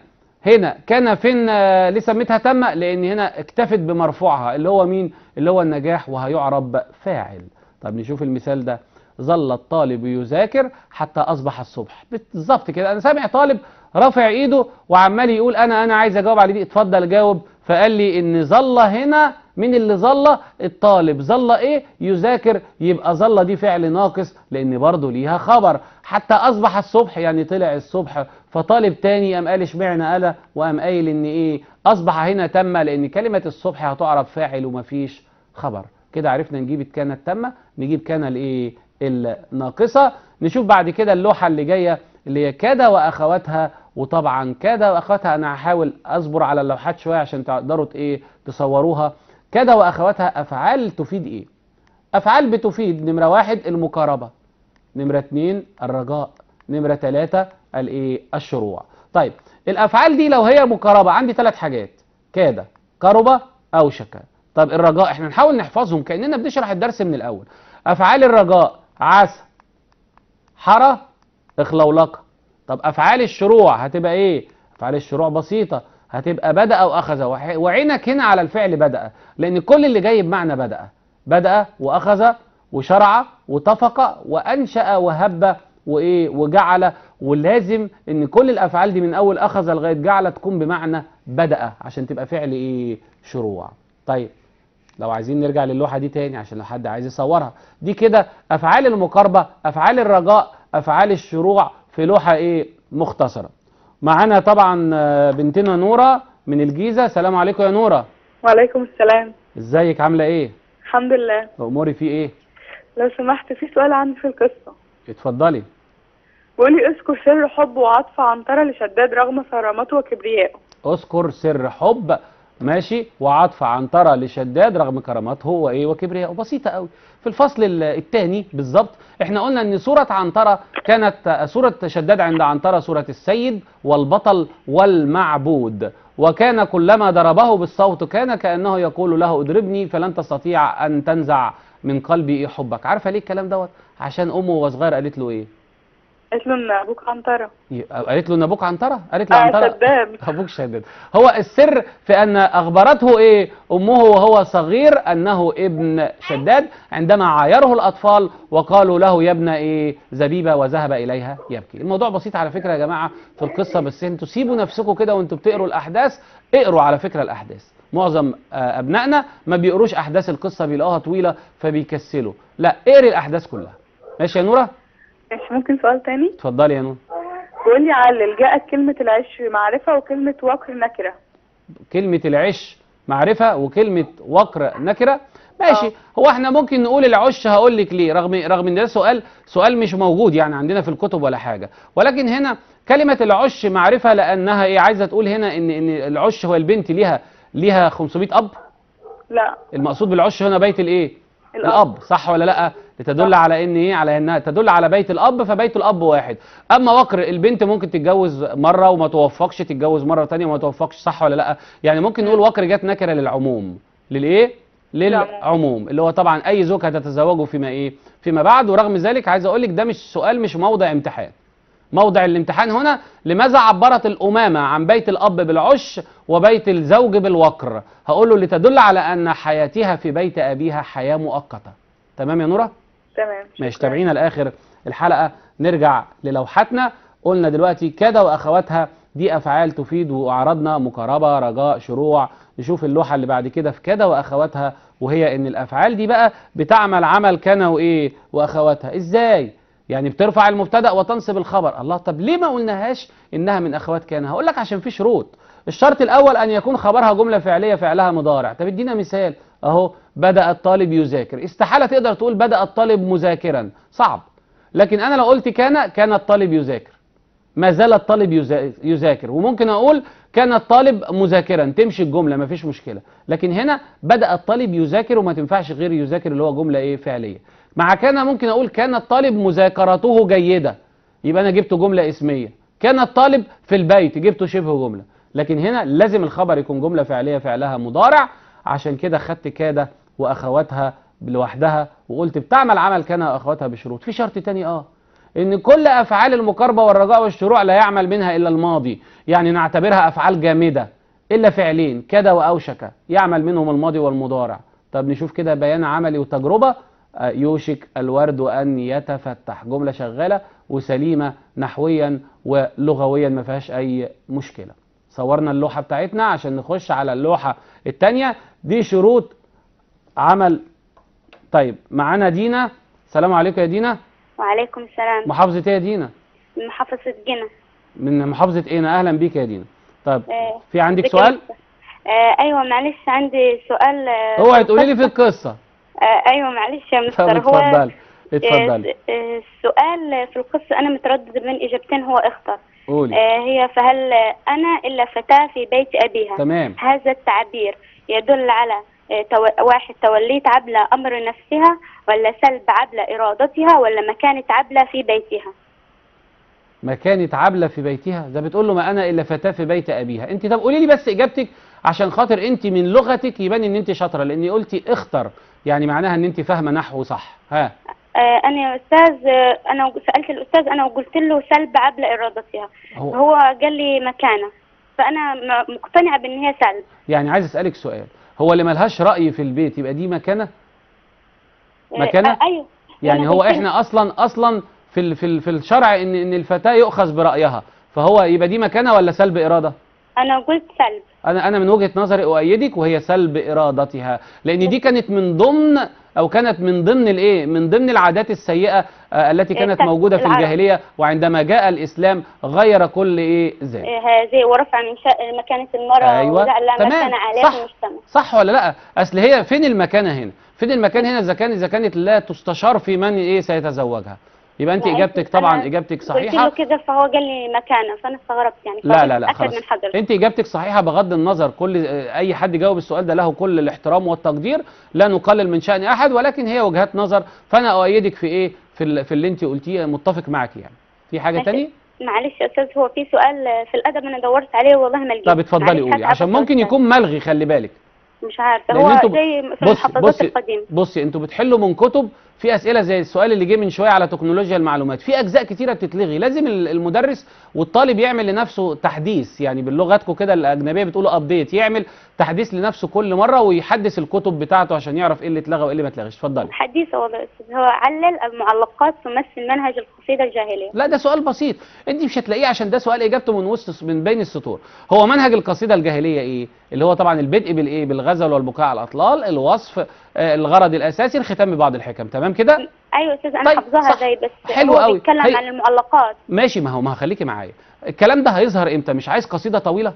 هنا كان فين آه، ليه سميتها تم؟ لأن هنا اكتفت بمرفوعها اللي هو مين؟ اللي هو النجاح وهيعرب فاعل. طب نشوف المثال ده. ظل الطالب يذاكر حتى أصبح الصبح. بالظبط كده. أنا سامع طالب رافع إيده وعمال يقول أنا أنا عايز أجاوب على دي. اتفضل جاوب. فقال لي إن ظل هنا مين اللي ظل الطالب. ظل إيه؟ يذاكر. يبقى ظل دي فعل ناقص لأن برضه ليها خبر. حتى أصبح الصبح يعني طلع الصبح فطالب تاني قام قال اشمعنى أنا وقام قايل إن إيه؟ أصبح هنا تم لأن كلمة الصبح هتعرف فاعل ومفيش خبر. كده عرفنا نجيب كان التامة نجيب كان الإيه؟ الناقصة. نشوف بعد كده اللوحة اللي جاية اللي هي كاد وأخواتها وطبعا كاد وأخواتها. أنا هحاول أصبر على اللوحات شوية عشان تقدروا إيه؟ تصوروها. كاد وأخواتها أفعال تفيد إيه؟ أفعال بتفيد نمرة واحد المقاربة نمرة اتنين الرجاء نمرة ثلاثة الإيه؟ الشروع. طيب الأفعال دي لو هي مقاربة عندي ثلاث حاجات كاد قرب اوشك طب الرجاء إحنا نحاول نحفظهم كأننا بنشرح الدرس من الأول. أفعال الرجاء عسى حرى اخلولقه طب أفعال الشروع هتبقى إيه؟ أفعال الشروع بسيطة هتبقى بدأ واخذ وح- وعينك هنا على الفعل بدأ. لأن كل اللي جاي بمعنى بدأ. بدأ وأخذ وشرع وطفق وأنشأ وهب وإيه وجعل. ولازم إن كل الأفعال دي من أول أخذ لغاية جعل تكون بمعنى بدأ عشان تبقى فعل إيه شروع. طيب لو عايزين نرجع للوحة دي تاني عشان لو حد عايز يصورها. دي كده أفعال المقاربة أفعال الرجاء أفعال الشروع في لوحة إيه مختصرة. معانا طبعا آه، بنتنا نورة من الجيزة. سلام عليكم يا نورة. وعليكم السلام. إزيك؟ عاملة إيه؟ الحمد لله. أموري في إيه؟ لو سمحت في سؤال عندي في القصة. اتفضلي. بيقولي اذكر سر حب وعطف عنترة لشداد رغم صرامته وكبريائه. اذكر سر حب ماشي وعطف عنترة لشداد رغم كرامته وايه وكبرياءه بسيطه قوي. في الفصل الثاني بالظبط إحنا قلنا إن سوره عنترة كانت سوره شداد عند عنترة سوره السيد والبطل والمعبود. وكان كلما ضربه بالصوت كان كأنه يقول له اضربني فلن تستطيع أن تنزع من قلبي حبك. عارفة ليه الكلام دوت؟ عشان أمه وهو صغير قالت له إيه؟ قالت له إن أبوك عنترة. قالت له إن أبوك عنترة؟ قالت له عنترة. شداد. أبوك شداد. هو السر في أن أخبرته إيه؟ أمه وهو صغير أنه ابن شداد. عندما عايره الأطفال وقالوا له يا ابن إيه؟ زبيبة وذهب إليها يبكي. الموضوع بسيط على فكرة يا جماعة في القصة بس أنتوا سيبوا نفسكم كده وانتوا بتقروا الأحداث. اقروا على فكرة الأحداث. معظم آه، أبنائنا ما بيقروش أحداث القصة بيلاقوها طويلة فبيكسلوا. لا اقري الأحداث كلها. ماشي يا نورة؟ ماشي ممكن سؤال تاني؟ اتفضلي يا نوره بيقولي علل جاءت كلمة العش معرفة وكلمة وقر نكرة. كلمة العش معرفة وكلمة وقر نكرة. ماشي. آه. هو إحنا ممكن نقول العش هقول لك ليه رغم رغم ان ده سؤال سؤال مش موجود يعني عندنا في الكتب ولا حاجة. ولكن هنا كلمة العش معرفة لأنها إيه؟ عايزة تقول هنا إن إن العش هو البنت ليها ليها 500 أب؟ لا. المقصود بالعش هنا بيت الإيه؟ الأب. الأب صح ولا لأ؟ لتدل على إن إيه؟ على إنها تدل على بيت الأب فبيت الأب واحد. أما وقر البنت ممكن تتجوز مرة وما توفقش تتجوز مرة تانية وما توفقش صح ولا لأ؟ يعني ممكن نقول وقر جت نكرة للعموم. للإيه؟ للعموم. اللي هو طبعا أي زوج هتتزوجه فيما إيه؟ فيما بعد. ورغم ذلك عايز أقول لك ده مش سؤال مش موضع امتحان. موضع الامتحان هنا لماذا عبرت الأمامة عن بيت الأب بالعش وبيت الزوج بالوقر هقول له لتدل على أن حياتها في بيت أبيها حياة مؤقتة. تمام يا نورة؟ تمام ماشي. تابعينا لآخر الحلقة. نرجع للوحتنا قلنا دلوقتي كاد وأخواتها دي أفعال تفيد واعرضنا مقاربه رجاء شروع. نشوف اللوحة اللي بعد كده في كاد وأخواتها وهي إن الأفعال دي بقى بتعمل عمل كان وإيه وأخواتها. إزاي؟ يعني بترفع المبتدأ وتنصب الخبر. الله طب ليه ما قلناهاش إنها من أخوات كان؟ هقول لك عشان في شروط. الشرط الأول أن يكون خبرها جملة فعلية فعلها مضارع. طب إدينا مثال أهو. بدأ الطالب يذاكر. استحالة تقدر تقول بدأ الطالب مذاكرا. صعب. لكن أنا لو قلت كان كان الطالب يذاكر. ما زال الطالب يذا- يذاكر. وممكن أقول كان الطالب مذاكرا. تمشي الجملة ما فيش مشكلة. لكن هنا بدأ الطالب يذاكر وما تنفعش غير يذاكر اللي هو جملة إيه؟ فعلية. مع كان ممكن أقول كان الطالب مذاكرته جيدة. يبقى أنا جبت جملة اسمية. كان الطالب في البيت جبته شبه جملة. لكن هنا لازم الخبر يكون جملة فعلية فعلها مضارع. عشان كده خدت كاد وأخواتها لوحدها وقلت بتعمل عمل كان واخواتها بشروط. في شرط تاني آه إن كل أفعال المقاربه والرجاء والشروع لا يعمل منها إلا الماضي. يعني نعتبرها أفعال جامدة إلا فعلين كاد وأوشك يعمل منهم الماضي والمضارع. طب نشوف كده بيان عملي وتجربة. آه، يوشك الورد أن يتفتح. جملة شغالة وسليمة نحويا ولغويا ما فيهاش أي مشكلة. صورنا اللوحة بتاعتنا عشان نخش على اللوحة الثانية دي شروط عمل. طيب معانا دينا. السلام عليكم يا دينا. وعليكم السلام. محافظة إيه يا دينا؟ من محافظة جنة. من محافظة إيه؟ أنا أهلا بيك يا دينا. طيب آه، في عندك سؤال؟ آه أيوه معلش عندي سؤال آه، اوعي تقولي لي في القصة. آه أيوه معلش يا مستر هو. اتفضلي اتفضلي آه، آه، السؤال في القصة أنا متردد بين إجابتين هو اختر. قولي. آه، هي فهل أنا إلا فتاة في بيت أبيها؟ تمام. هذا التعبير يدل على. واحد توليت عبلة أمر نفسها ولا سلب عبلة إرادتها ولا مكانة عبلة في بيتها؟ ما كانت عبلة في بيتها؟ ده بتقول له ما أنا إلا فتاة في بيت أبيها. أنت طب قولي لي بس إجابتك عشان خاطر أنت من لغتك يبان إن أنت شاطرة لأني قلتي اختر. يعني معناها إن أنت فاهمة نحو صح. ها. آه، أنا يا أستاذ آه، أنا سألت الأستاذ أنا وقلت له سلب عبلة إرادتها. هو هو قال لي مكانة. فأنا م- مقتنعة بإن هي سلب. يعني عايز أسألك سؤال. هو اللي ملهاش رأي في البيت يبقى دي مكانة؟ آه، مكانة؟ آه، أيوه. يعني هو إحنا أصلا أصلا في في في الشرع إن إن الفتاة يؤخذ برأيها فهو يبقى دي مكانة ولا سلب إرادة؟ أنا قلت سلب. أنا أنا من وجهة نظري أؤيدك وهي سلب إرادتها لأن دي كانت من ضمن أو كانت من ضمن الإيه؟ من ضمن العادات السيئة آه، التي كانت سلب موجودة في. الجاهلية وعندما جاء الإسلام غير كل إيه؟ ذلك. آه، هذه ورفع من شأن مكانة المرأة أيوة، وجعل لها تمام، مكانة عالية صح. في المجتمع. صح ولا لا؟ أصل هي فين المكانه هنا؟ فين المكان هنا إذا كان إذا كانت لا تستشار في من إيه؟ سيتزوجها. يبقى انت اجابتك طبعا إجابتك قلت له صحيحه كده فهو قال لي مكانة فأنا استغربت يعني لا لا لا خلاص. انت اجابتك صحيحة بغض النظر كل أي حد جاوب السؤال ده له كل الاحترام والتقدير لا نقلل من شأن أحد ولكن هي وجهات نظر فأنا أؤيدك في إيه؟ في في اللي انت قلتيه متفق معك يعني. في حاجة. تانية؟ معلش يا أستاذ هو في سؤال في الأدب أنا دورت عليه والله ما لقيته طب اتفضلي قولي عشان. ممكن يكون ملغي خلي بالك. مش عارفة لأن هو زي في بصي القديمة. بصي أنتوا بتحلوا من كتب في أسئلة زي السؤال اللي جه من شوية على تكنولوجيا المعلومات. في أجزاء كتيرة بتتلغي. لازم ال- المدرس والطالب يعمل لنفسه تحديث. يعني بلغتكم كده الأجنبية بتقولوا ابديت يعمل تحديث لنفسه كل مرة ويحدث الكتب بتاعته عشان يعرف إيه اللي اتلغى وإيه اللي ما اتلغاش اتفضلي. حديثة والله هو علل المعلقات تمثل منهج القصيدة الجاهلية. لا ده سؤال بسيط. انت مش هتلاقيه عشان ده سؤال إجابته من وسط من بين السطور. هو منهج القصيدة الجاهلية إيه؟ اللي هو طبعا البدء بالإيه؟ بالغزل والبكاء على الأطلال. الوصف الغرض الأساسي الختام ببعض الحكم. تمام كده؟ أيوة يا أستاذ أنا طيب، حافظاها. زي بس حلو قوي. بيتكلم هي- عن المعلقات. ماشي ما هو ما خليكي معايا. الكلام ده هيظهر إمتى؟ مش عايز قصيدة طويلة؟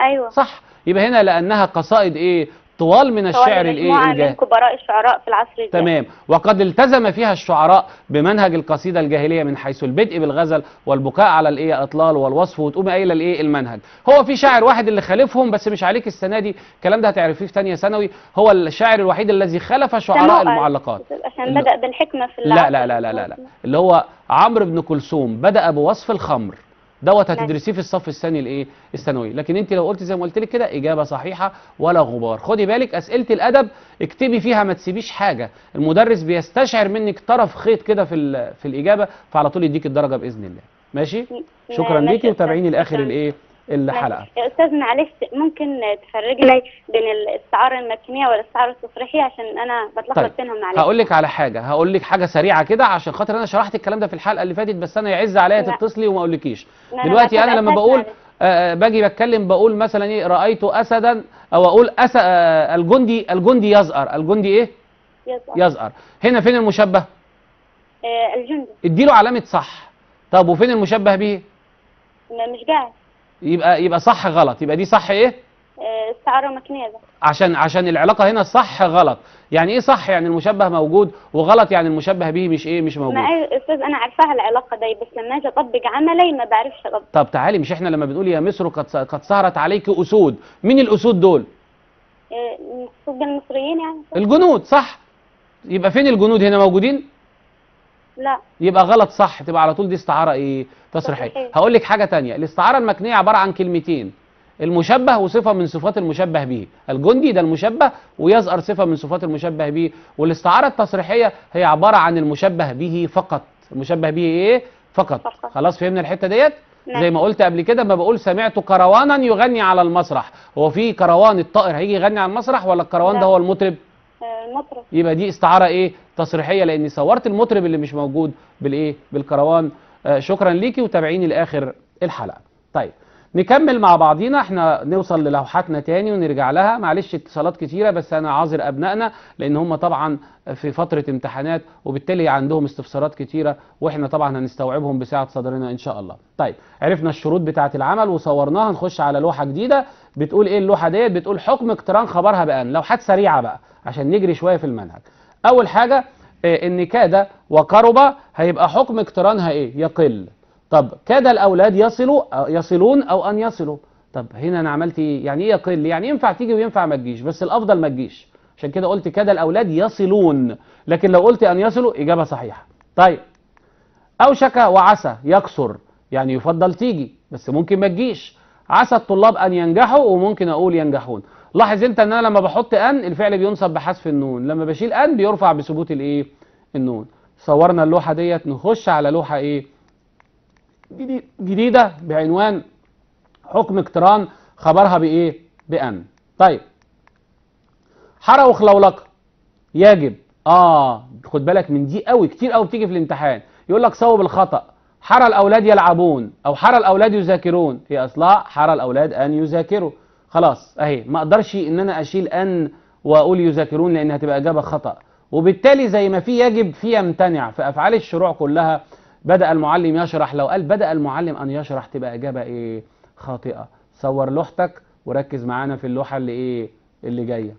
أيوة. صح. يبقى هنا لأنها قصائد إيه؟ طوال من الشعر الإيه الجاهلي كبراء الشعراء في العصر الجاهلي تمام. وقد التزم فيها الشعراء بمنهج القصيدة الجاهلية من حيث البدء بالغزل والبكاء على الإيه اطلال والوصف وتقوم قايلة الإيه المنهج. هو في شاعر واحد اللي خالفهم بس مش عليك السنة دي. الكلام ده هتعرفيه في ثانية ثانوي. هو الشاعر الوحيد الذي خلف شعراء المعلقات. عشان اللي- بدأ بالحكمة في لا لا لا لا لا, لا. اللي هو عمرو بن كلثوم بدأ بوصف الخمر. دوت. هتدرسيه في الصف الثاني الايه؟ الثانوي. لكن انت لو قلت زي ما قلت لك كده إجابة صحيحة ولا غبار. خدي بالك أسئلة الأدب اكتبي فيها ما تسيبيش حاجة. المدرس بيستشعر منك طرف خيط كده في في الإجابة فعلى طول يديك الدرجة بإذن الله. ماشي؟ شكرا ليكي. وتابعيني لآخر. الإيه؟ الحلقة. يا أستاذ معلش ممكن تفرج لي بين الاستعاره المكنية والاستعاره التصريحيه عشان أنا بتلخبط طيب. بينهم معلش. هقول لك على حاجة. هقول لك حاجة سريعة كده عشان خاطر أنا شرحت الكلام ده في الحلقة اللي فاتت بس أنا يعز عليا. تتصلي وما أقولكيش. دلوقتي أنا لما بقول معلش. آه، باجي بتكلم بقول مثلا إيه رأيت اسدا أو أقول أس... آه، الجندي الجندي يزأر الجندي إيه. يزأر هنا فين المشبه؟ آه، الجندي. اديله علامة صح. طب وفين المشبه به مش قاعد يبقى يبقى صح غلط. يبقى دي صح إيه؟ استعاره مكنيه عشان عشان العلاقة هنا صح غلط. يعني إيه صح؟ يعني المشبه موجود وغلط يعني المشبه به مش إيه؟ مش موجود. ما أستاذ أنا عارفاها العلاقة دي بس لما أجي أطبق عملي ما بعرفش أطبق. طب تعالي مش إحنا لما بنقول يا مصر قد قد سهرت عليك أسود مين الأسود دول؟ آه، مقصود بالمصريين يعني؟ الجنود صح. يبقى فين الجنود هنا موجودين؟ لا. يبقى غلط صح. تبقى على طول دي استعارة إيه تصريحية. هقول لك حاجة تانية. الاستعارة المكنية عبارة عن كلمتين. المشبه وصفة من صفات المشبه به. الجندي ده المشبه ويظهر صفة من صفات المشبه به. والاستعارة التصريحية هي عبارة عن المشبه به فقط. المشبه به إيه؟ فقط, فقط. خلاص فهمنا الحتة ديت؟ نعم. زي ما قلت قبل كده ما بقول سمعت كروانا يغني على المسرح. هو في كروان الطائر هيجي يغني على المسرح ولا الكروان. ده هو المطرب؟ المطرب يبقى دي استعارة إيه؟ تصريحية لأني صورت المطرب اللي مش موجود بالإيه؟ بالكروان. آه شكرا ليكي وتابعيني لآخر الحلقة. طيب. نكمل مع بعضينا. إحنا نوصل للوحاتنا تاني ونرجع لها. معلش اتصالات كتيرة بس أنا عاذر أبنائنا لأن هم طبعا في فترة امتحانات وبالتالي عندهم استفسارات كتيرة وإحنا طبعا هنستوعبهم بسعة صدرنا إن شاء الله. طيب عرفنا الشروط بتاعة العمل وصورناها. نخش على لوحة جديدة. بتقول إيه اللوحة ديت؟ بتقول حكم اقتران خبرها بأن. لوحات سريعة بقى عشان نجري شوية في المنهج. أول حاجة آه إن كاد وقرب هيبقى حكم اقترانها إيه؟ يقل. طب كاد الأولاد يصلوا أو يصلون أو أن يصلوا؟ طب هنا أنا عملت إيه؟ يعني إيه يقل؟ يعني ينفع تيجي وينفع ما تجيش بس الأفضل ما تجيش. عشان كده قلت كاد الأولاد يصلون لكن لو قلت أن يصلوا إجابة صحيحة. طيب أوشك وعسى يكسر يعني يفضل تيجي بس ممكن ما تجيش. عسى الطلاب أن ينجحوا وممكن أقول ينجحون. لاحظ أنت إن أنا لما بحط أن الفعل بينصب بحذف النون. لما بشيل أن بيرفع بثبوت الإيه؟ النون. صورنا اللوحة ديت نخش على لوحة إيه؟ جديد- جديدة بعنوان حكم اقتران خبرها بإيه؟ بأن. طيب. حرى وخلولقه يجب. آه خد بالك من دي قوي كتير قوي بتيجي في الامتحان. يقول لك صوب الخطأ. حرى الأولاد يلعبون أو حرى الأولاد يذاكرون. هي أصلها حرى الأولاد أن يذاكروا. خلاص أهي. ما أقدرش إن أنا أشيل أن وأقول يذاكرون لأن هتبقى إجابة خطأ. وبالتالي زي ما في يجب في يمتنع. في أفعال الشروع كلها بدأ المعلم يشرح. لو قال بدأ المعلم أن يشرح تبقى إجابة إيه؟ خاطئة. صور لوحتك وركز معانا في اللوحة اللي إيه؟ اللي جاية.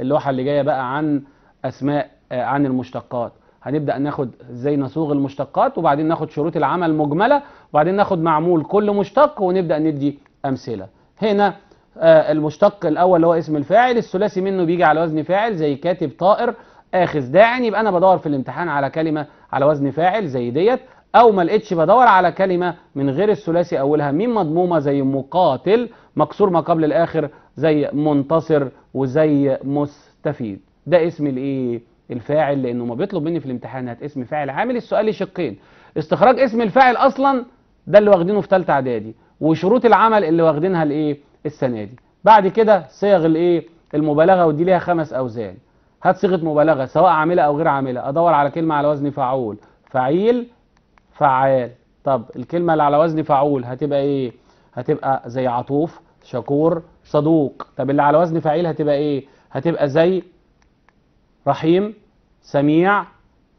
اللوحة اللي جاية بقى عن أسماء آه، عن المشتقات. هنبدأ ناخد إزاي نصوغ المشتقات وبعدين ناخد شروط العمل مجملة وبعدين ناخد معمول كل مشتق ونبدأ ندي أمثلة. هنا آه، المشتق الأول اللي هو اسم الفاعل الثلاثي منه بيجي على وزن فاعل زي كاتب طائر آخذ داع يبقى أنا بدور في الامتحان على كلمة على وزن فاعل زي ديت. أو ما لقيتش بدور على كلمة من غير الثلاثي أولها ميم مضمومة زي مقاتل مكسور ما قبل الآخر زي منتصر وزي مستفيد. ده اسم الإيه؟ الفاعل لأنه ما بيطلب مني في الامتحانات اسم فاعل عامل. السؤال شقين استخراج اسم الفاعل أصلا ده اللي واخدينه في ثالثه إعدادي وشروط العمل اللي واخدينها الإيه؟ السنة دي. بعد كده صيغ الإيه؟ المبالغة ودي ليها خمس أوزان. هات صيغة مبالغة سواء عاملة أو غير عاملة. أدور على كلمة على وزن فعول فعيل فعال. طب الكلمة اللي على وزن فعول هتبقى إيه؟ هتبقى زي عطوف شكور صدوق. طب اللي على وزن فعيل هتبقى إيه؟ هتبقى زي رحيم سميع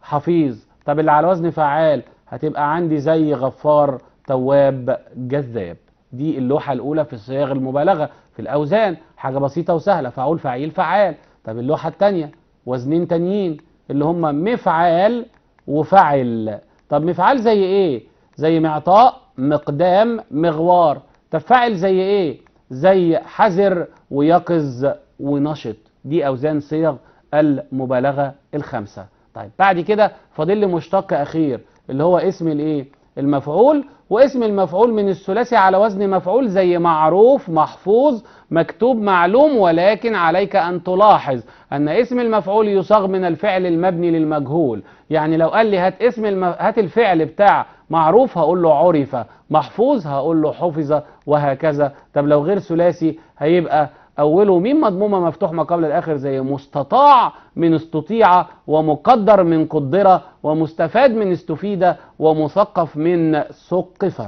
حفيظ. طب اللي على وزن فعال هتبقى عندي زي غفار تواب جذاب. دي اللوحة الأولى في صيغ المبالغة في الأوزان. حاجة بسيطة وسهلة. فعول فعيل فعال. طب اللوحة التانية وزنين تانيين اللي هم مفعال وفعل. طب مفعال زي إيه؟ زي معطاء مقدام مغوار. طب فاعل زي إيه؟ زي حذر ويقظ ونشط. دي أوزان صيغ المبالغة الخمسة. طيب بعد كده فاضل لي مشتق أخير اللي هو اسم الايه؟ المفعول. واسم المفعول من الثلاثي على وزن مفعول زي معروف محفوظ مكتوب معلوم ولكن عليك أن تلاحظ أن اسم المفعول يصاغ من الفعل المبني للمجهول. يعني لو قال لي هات اسم الم... هات الفعل بتاع معروف هقول له عرف محفوظ هقول له حفظ وهكذا. طب لو غير ثلاثي هيبقى أوله ميم مضمومة مفتوح ما قبل الآخر زي مستطاع من استطيع ومقدر من قدر ومستفاد من استفيد ومثقف من ثقف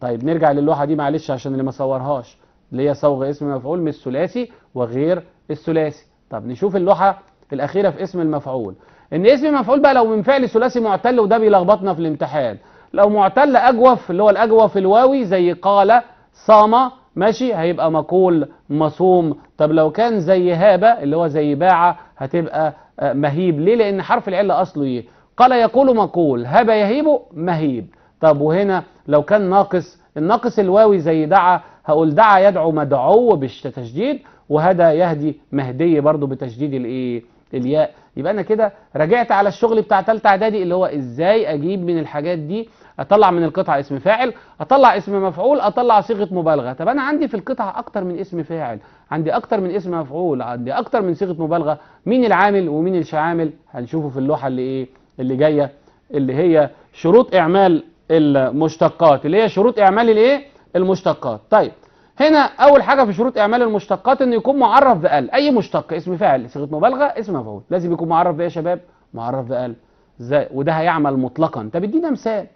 طيب نرجع للوحة دي معلش عشان اللي ما صورهاش. اللي هي صوغ اسم مفعول من الثلاثي وغير الثلاثي. طب نشوف اللوحة الأخيرة في اسم المفعول. إن اسم المفعول بقى لو من فعل ثلاثي معتل وده بيلخبطنا في الامتحان. لو معتل أجوف اللي هو الأجوف الواوي زي قال صام ماشي هيبقى مقول مصوم. طب لو كان زي هابة اللي هو زي باع هتبقى آه، مهيب. ليه؟ لأن حرف العلة أصله إيه؟ قال يقول مقول هاب يهيب مهيب. طب وهنا لو كان ناقص الناقص الواوي زي دعا هقول دعا يدعو مدعو بالتشديد وهدى يهدي مهدي برضو بتشديد الإيه؟ الياء. يبقى أنا كده رجعت على الشغل بتاع ثالثه إعدادي اللي هو إزاي أجيب من الحاجات دي أطلع من القطعة اسم فاعل أطلع اسم مفعول أطلع صيغة مبالغة. طب أنا عندي في القطعة أكتر من اسم فاعل عندي أكتر من اسم مفعول عندي أكتر من صيغة مبالغة مين العامل ومين الش عامل هنشوفه في اللوحة اللي إيه؟ اللي جاية اللي هي شروط إعمال المشتقات. اللي هي شروط إعمال الإيه؟ المشتقات. طيب هنا أول حاجة في شروط إعمال المشتقات انه يكون معرف بآل. أي مشتق اسم فاعل صيغة مبالغة اسم مفعول. لازم يكون معرف بإيه يا شباب؟ معرف بآل. إزاي؟ وده هيعمل مطلقا. طب ادينا مثال.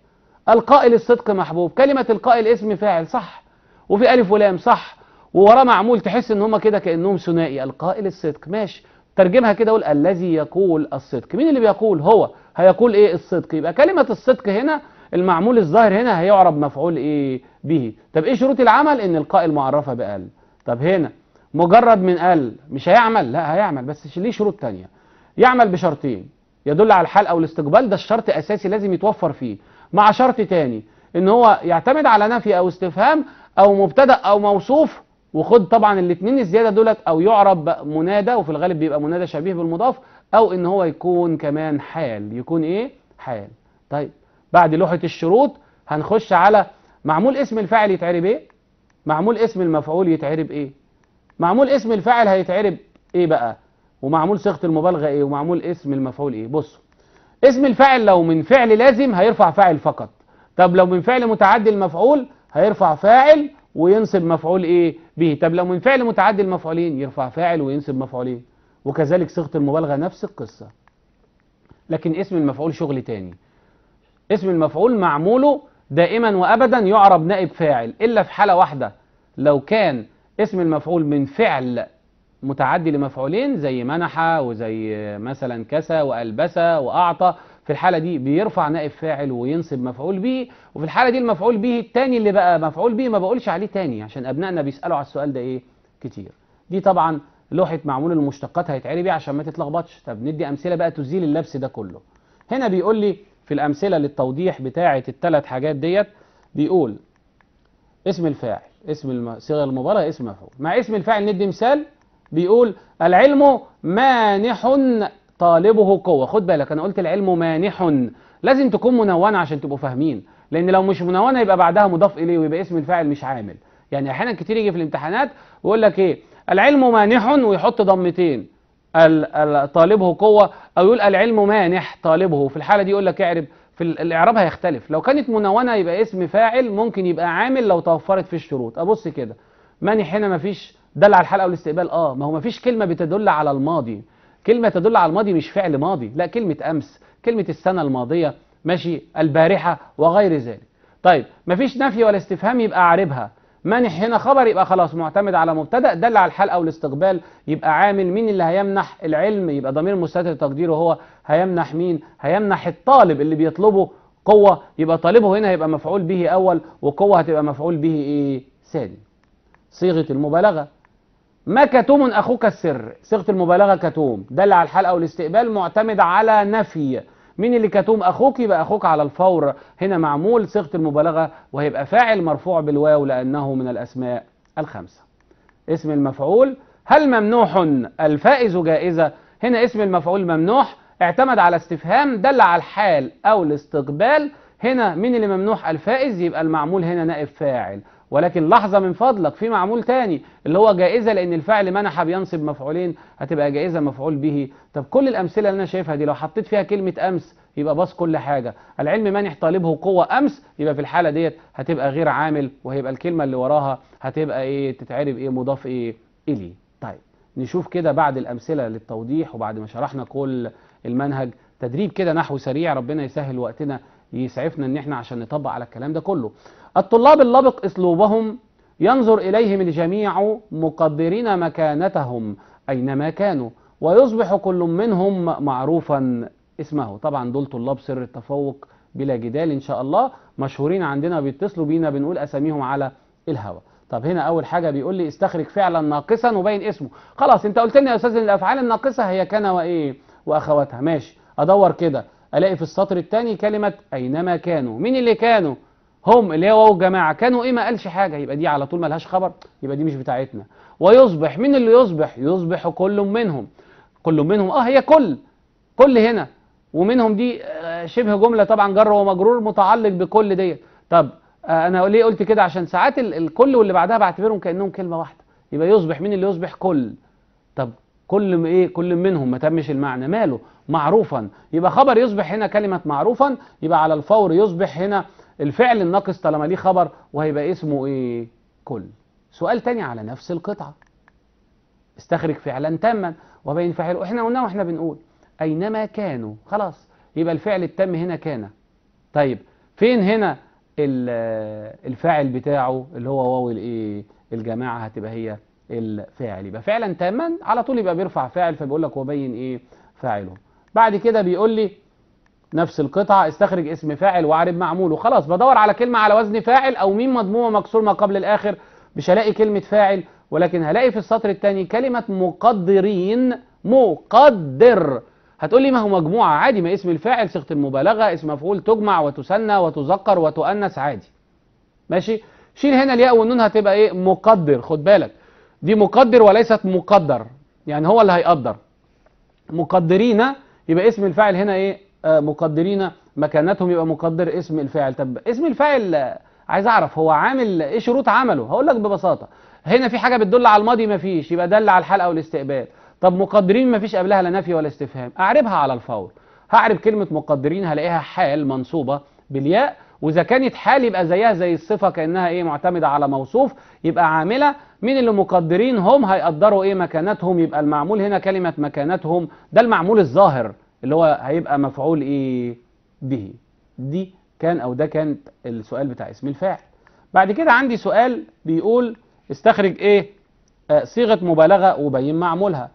القائل الصدق محبوب. كلمة القائل اسم فاعل صح. وفي ألف ولام صح. ووراه معمول تحس إن هما كده كأنهم ثنائي. القائل الصدق ماشي. ترجمها كده قول الذي يقول الصدق. مين اللي بيقول؟ هو. هيقول إيه الصدق؟ يبقى كلمة الصدق هنا المعمول الظاهر هنا هيعرب مفعول إيه به. طب إيه شروط العمل؟ إن القائل معرفة بال طب هنا مجرد من ال مش هيعمل؟ لا هيعمل. بس ليه شروط تانية؟ يعمل بشرطين. يدل على الحال أو الاستقبال ده الشرط اساسي لازم يتوفر فيه. مع شرط تاني إن هو يعتمد على نفي أو استفهام أو مبتدأ أو موصوف وخد طبعا الاثنين الزيادة دولت أو يعرب منادى وفي الغالب بيبقى منادى شبيه بالمضاف أو إن هو يكون كمان حال. يكون إيه؟ حال. طيب بعد لوحة الشروط هنخش على معمول اسم الفاعل يتعرب إيه؟ معمول اسم المفعول يتعرب إيه؟ معمول اسم الفاعل هيتعرب إيه بقى؟ ومعمول صيغة المبالغة إيه؟ ومعمول اسم المفعول إيه؟ بصوا اسم الفاعل لو من فعل لازم هيرفع فاعل فقط. طب لو من فعل متعدي المفعول هيرفع فاعل وينصب مفعول إيه به. طب لو من فعل متعدي المفعولين يرفع فاعل وينصب مفعولين. وكذلك صيغة المبالغة نفس القصة. لكن اسم المفعول شغل تاني. اسم المفعول معموله دائما وابدا يعرب نائب فاعل. إلا في حالة واحدة. لو كان اسم المفعول من فعل متعدي لمفعولين زي منح وزي مثلا كسى والبس وأعطى. في الحالة دي بيرفع نائب فاعل وينصب مفعول به. وفي الحالة دي المفعول به التاني اللي بقى مفعول به ما بقولش عليه تاني عشان أبنائنا بيسألوا على السؤال ده إيه؟ كتير. دي طبعا لوحة معمول المشتقات هيتعرب بيه عشان ما تتلخبطش. طب ندي أمثلة بقى تزيل اللبس ده كله. هنا بيقول لي في الأمثلة للتوضيح بتاعة الثلاث حاجات ديت بيقول اسم الفاعل اسم الم... صيغة المبالغه اسم مفعول مع اسم الفاعل ندي مثال. بيقول العلم مانح طالبه قوة. خد بالك أنا قلت العلم مانح. لازم تكون منونة عشان تبقوا فاهمين لأن لو مش منونة يبقى بعدها مضاف إليه ويبقى اسم الفاعل مش عامل. يعني أحيانا كتير يجي في الامتحانات ويقول لك إيه؟ العلم مانح ويحط ضمتين. ال- ال- طالبه قوة أو يقول العلم مانح طالبه. في الحالة دي يقول لك اعرب في ال- الإعراب هيختلف. لو كانت منونة يبقى اسم فاعل ممكن يبقى عامل لو توفرت في الشروط. أبص كده. مانح هنا مفيش دل على الحال أو الاستقبال آه ما هو مفيش كلمة بتدل على الماضي. كلمة تدل على الماضي مش فعل ماضي لا كلمة أمس كلمة السنة الماضية ماشي البارحة وغير ذلك. طيب مفيش نفي ولا استفهام يبقى اعربها مانح هنا خبر يبقى خلاص معتمد على مبتدأ. دل على الحال أو الاستقبال يبقى عامل مين اللي هيمنح العلم؟ يبقى ضمير مستتر تقديره هو هيمنح مين؟ هيمنح الطالب اللي بيطلبه قوة. يبقى طالبه هنا هيبقى مفعول به أول وقوة هتبقى مفعول به إيه؟ ثاني. صيغة المبالغة. ما كتوم أخوك السر؟ صيغة المبالغة كتوم. دل على الحال أو الاستقبال معتمد على نفي. مين اللي كتوم؟ أخوك؟ يبقى أخوك على الفور. هنا معمول صيغة المبالغة وهيبقى فاعل مرفوع بالواو لأنه من الأسماء الخمسة. اسم المفعول هل ممنوح؟ الفائز جائزة. هنا اسم المفعول ممنوح اعتمد على استفهام دل على الحال أو الاستقبال. هنا مين اللي ممنوح؟ الفائز. يبقى المعمول هنا نائب فاعل. ولكن لحظة من فضلك في معمول تاني اللي هو جائزة لأن الفعل منح بينصب مفعولين هتبقى جائزة مفعول به. طب كل الأمثلة اللي أنا شايفها دي لو حطيت فيها كلمة أمس يبقى باص كل حاجة. العلم مانح طالبه قوة أمس يبقى في الحالة ديت هتبقى غير عامل وهيبقى الكلمة اللي وراها هتبقى إيه تتعرب إيه مضاف إيه إليه. طيب نشوف كده بعد الأمثلة للتوضيح وبعد ما شرحنا كل المنهج تدريب كده نحو سريع ربنا يسهل وقتنا يسعفنا ان إحنا عشان نطبق على الكلام ده كله. الطلاب اللبق اسلوبهم ينظر إليهم الجميع مقدرين مكانتهم أينما كانوا ويصبح كل منهم معروفا اسمه. طبعا دول طلاب سر التفوق بلا جدال إن شاء الله مشهورين عندنا بيتصلوا بينا بنقول أساميهم على الهوا. طب هنا أول حاجة بيقول لي استخرج فعلا ناقصا وبين اسمه. خلاص أنت قلت لي يا أستاذ الأفعال الناقصة هي كان وإيه؟ وأخواتها. ماشي أدور كده. ألاقي في السطر الثاني كلمة أينما كانوا. مين اللي كانوا؟ هم اللي هو الجماعه كانوا إيه؟ ما قالش حاجة. يبقى دي على طول ملهاش خبر. يبقى دي مش بتاعتنا. ويصبح مين اللي يصبح؟ يصبح كل منهم. كل منهم. آه هي كل. كل هنا. ومنهم دي آه، شبه جملة طبعا جر ومجرور متعلق بكل ديت. طب آه، أنا ليه قلت كده؟ عشان ساعات ال- الكل واللي بعدها بعتبرهم كأنهم كلمة واحدة. يبقى يصبح مين اللي يصبح كل؟ طب كل إيه؟ كل منهم. ما تمش المعنى. ماله؟ معروفا. يبقى خبر يصبح هنا كلمة معروفا يبقى على الفور يصبح هنا الفعل الناقص طالما ليه خبر وهيبقى اسمه إيه؟ كل. سؤال تاني على نفس القطعة. استخرج فعلا تاما وبين فاعل. وإحنا قلنا وإحنا بنقول أينما كانوا. خلاص. يبقى الفعل التام هنا كان. طيب فين هنا ال- الفاعل بتاعه؟ اللي هو واو الايه الجماعة هتبقى هي الفاعل. يبقى فعلا تاما على طول يبقى بيرفع فاعل فبيقول لك وبين إيه؟ فاعله. بعد كده بيقول لي نفس القطعة استخرج اسم فاعل واعرب معموله خلاص بدور على كلمة على وزن فاعل أو ميم مضمومة مكسور ما قبل الآخر مش هلاقي كلمة فاعل ولكن هلاقي في السطر الثاني كلمة مقدرين مقدر. هتقول لي ما هو مجموعة؟ عادي ما اسم الفاعل صيغة المبالغة اسم مفعول تجمع وتثنى وتذكر وتؤنث عادي. ماشي؟ شيل هنا الياء والنون هتبقى إيه؟ مقدر. خد بالك. دي مقدر وليست مقدر. يعني هو اللي هيقدر. مقدرين يبقى اسم الفاعل هنا إيه؟ آه مقدرين مكانتهم يبقى مقدر اسم الفاعل. طب اسم الفاعل آه، عايز اعرف هو عامل إيه شروط عمله؟ هقول لك ببساطة. هنا في حاجة بتدل على الماضي؟ مفيش يبقى دل على الحال أو الاستقبال. طب مقدرين؟ مفيش قبلها لا نفي ولا استفهام. اعربها على الفور هعرب كلمة مقدرين هلاقيها حال منصوبة بالياء. وإذا كانت حال يبقى زيها زي الصفة كأنها إيه معتمدة على موصوف يبقى عاملة. مين اللي مقدرين هم؟ هيقدروا إيه مكانتهم يبقى المعمول هنا كلمة مكانتهم ده المعمول الظاهر اللي هو هيبقى مفعول إيه؟ به. دي كان أو ده كان السؤال بتاع اسم الفاعل بعد كده عندي سؤال بيقول استخرج إيه؟ آه صيغة مبالغة وبين معمولها.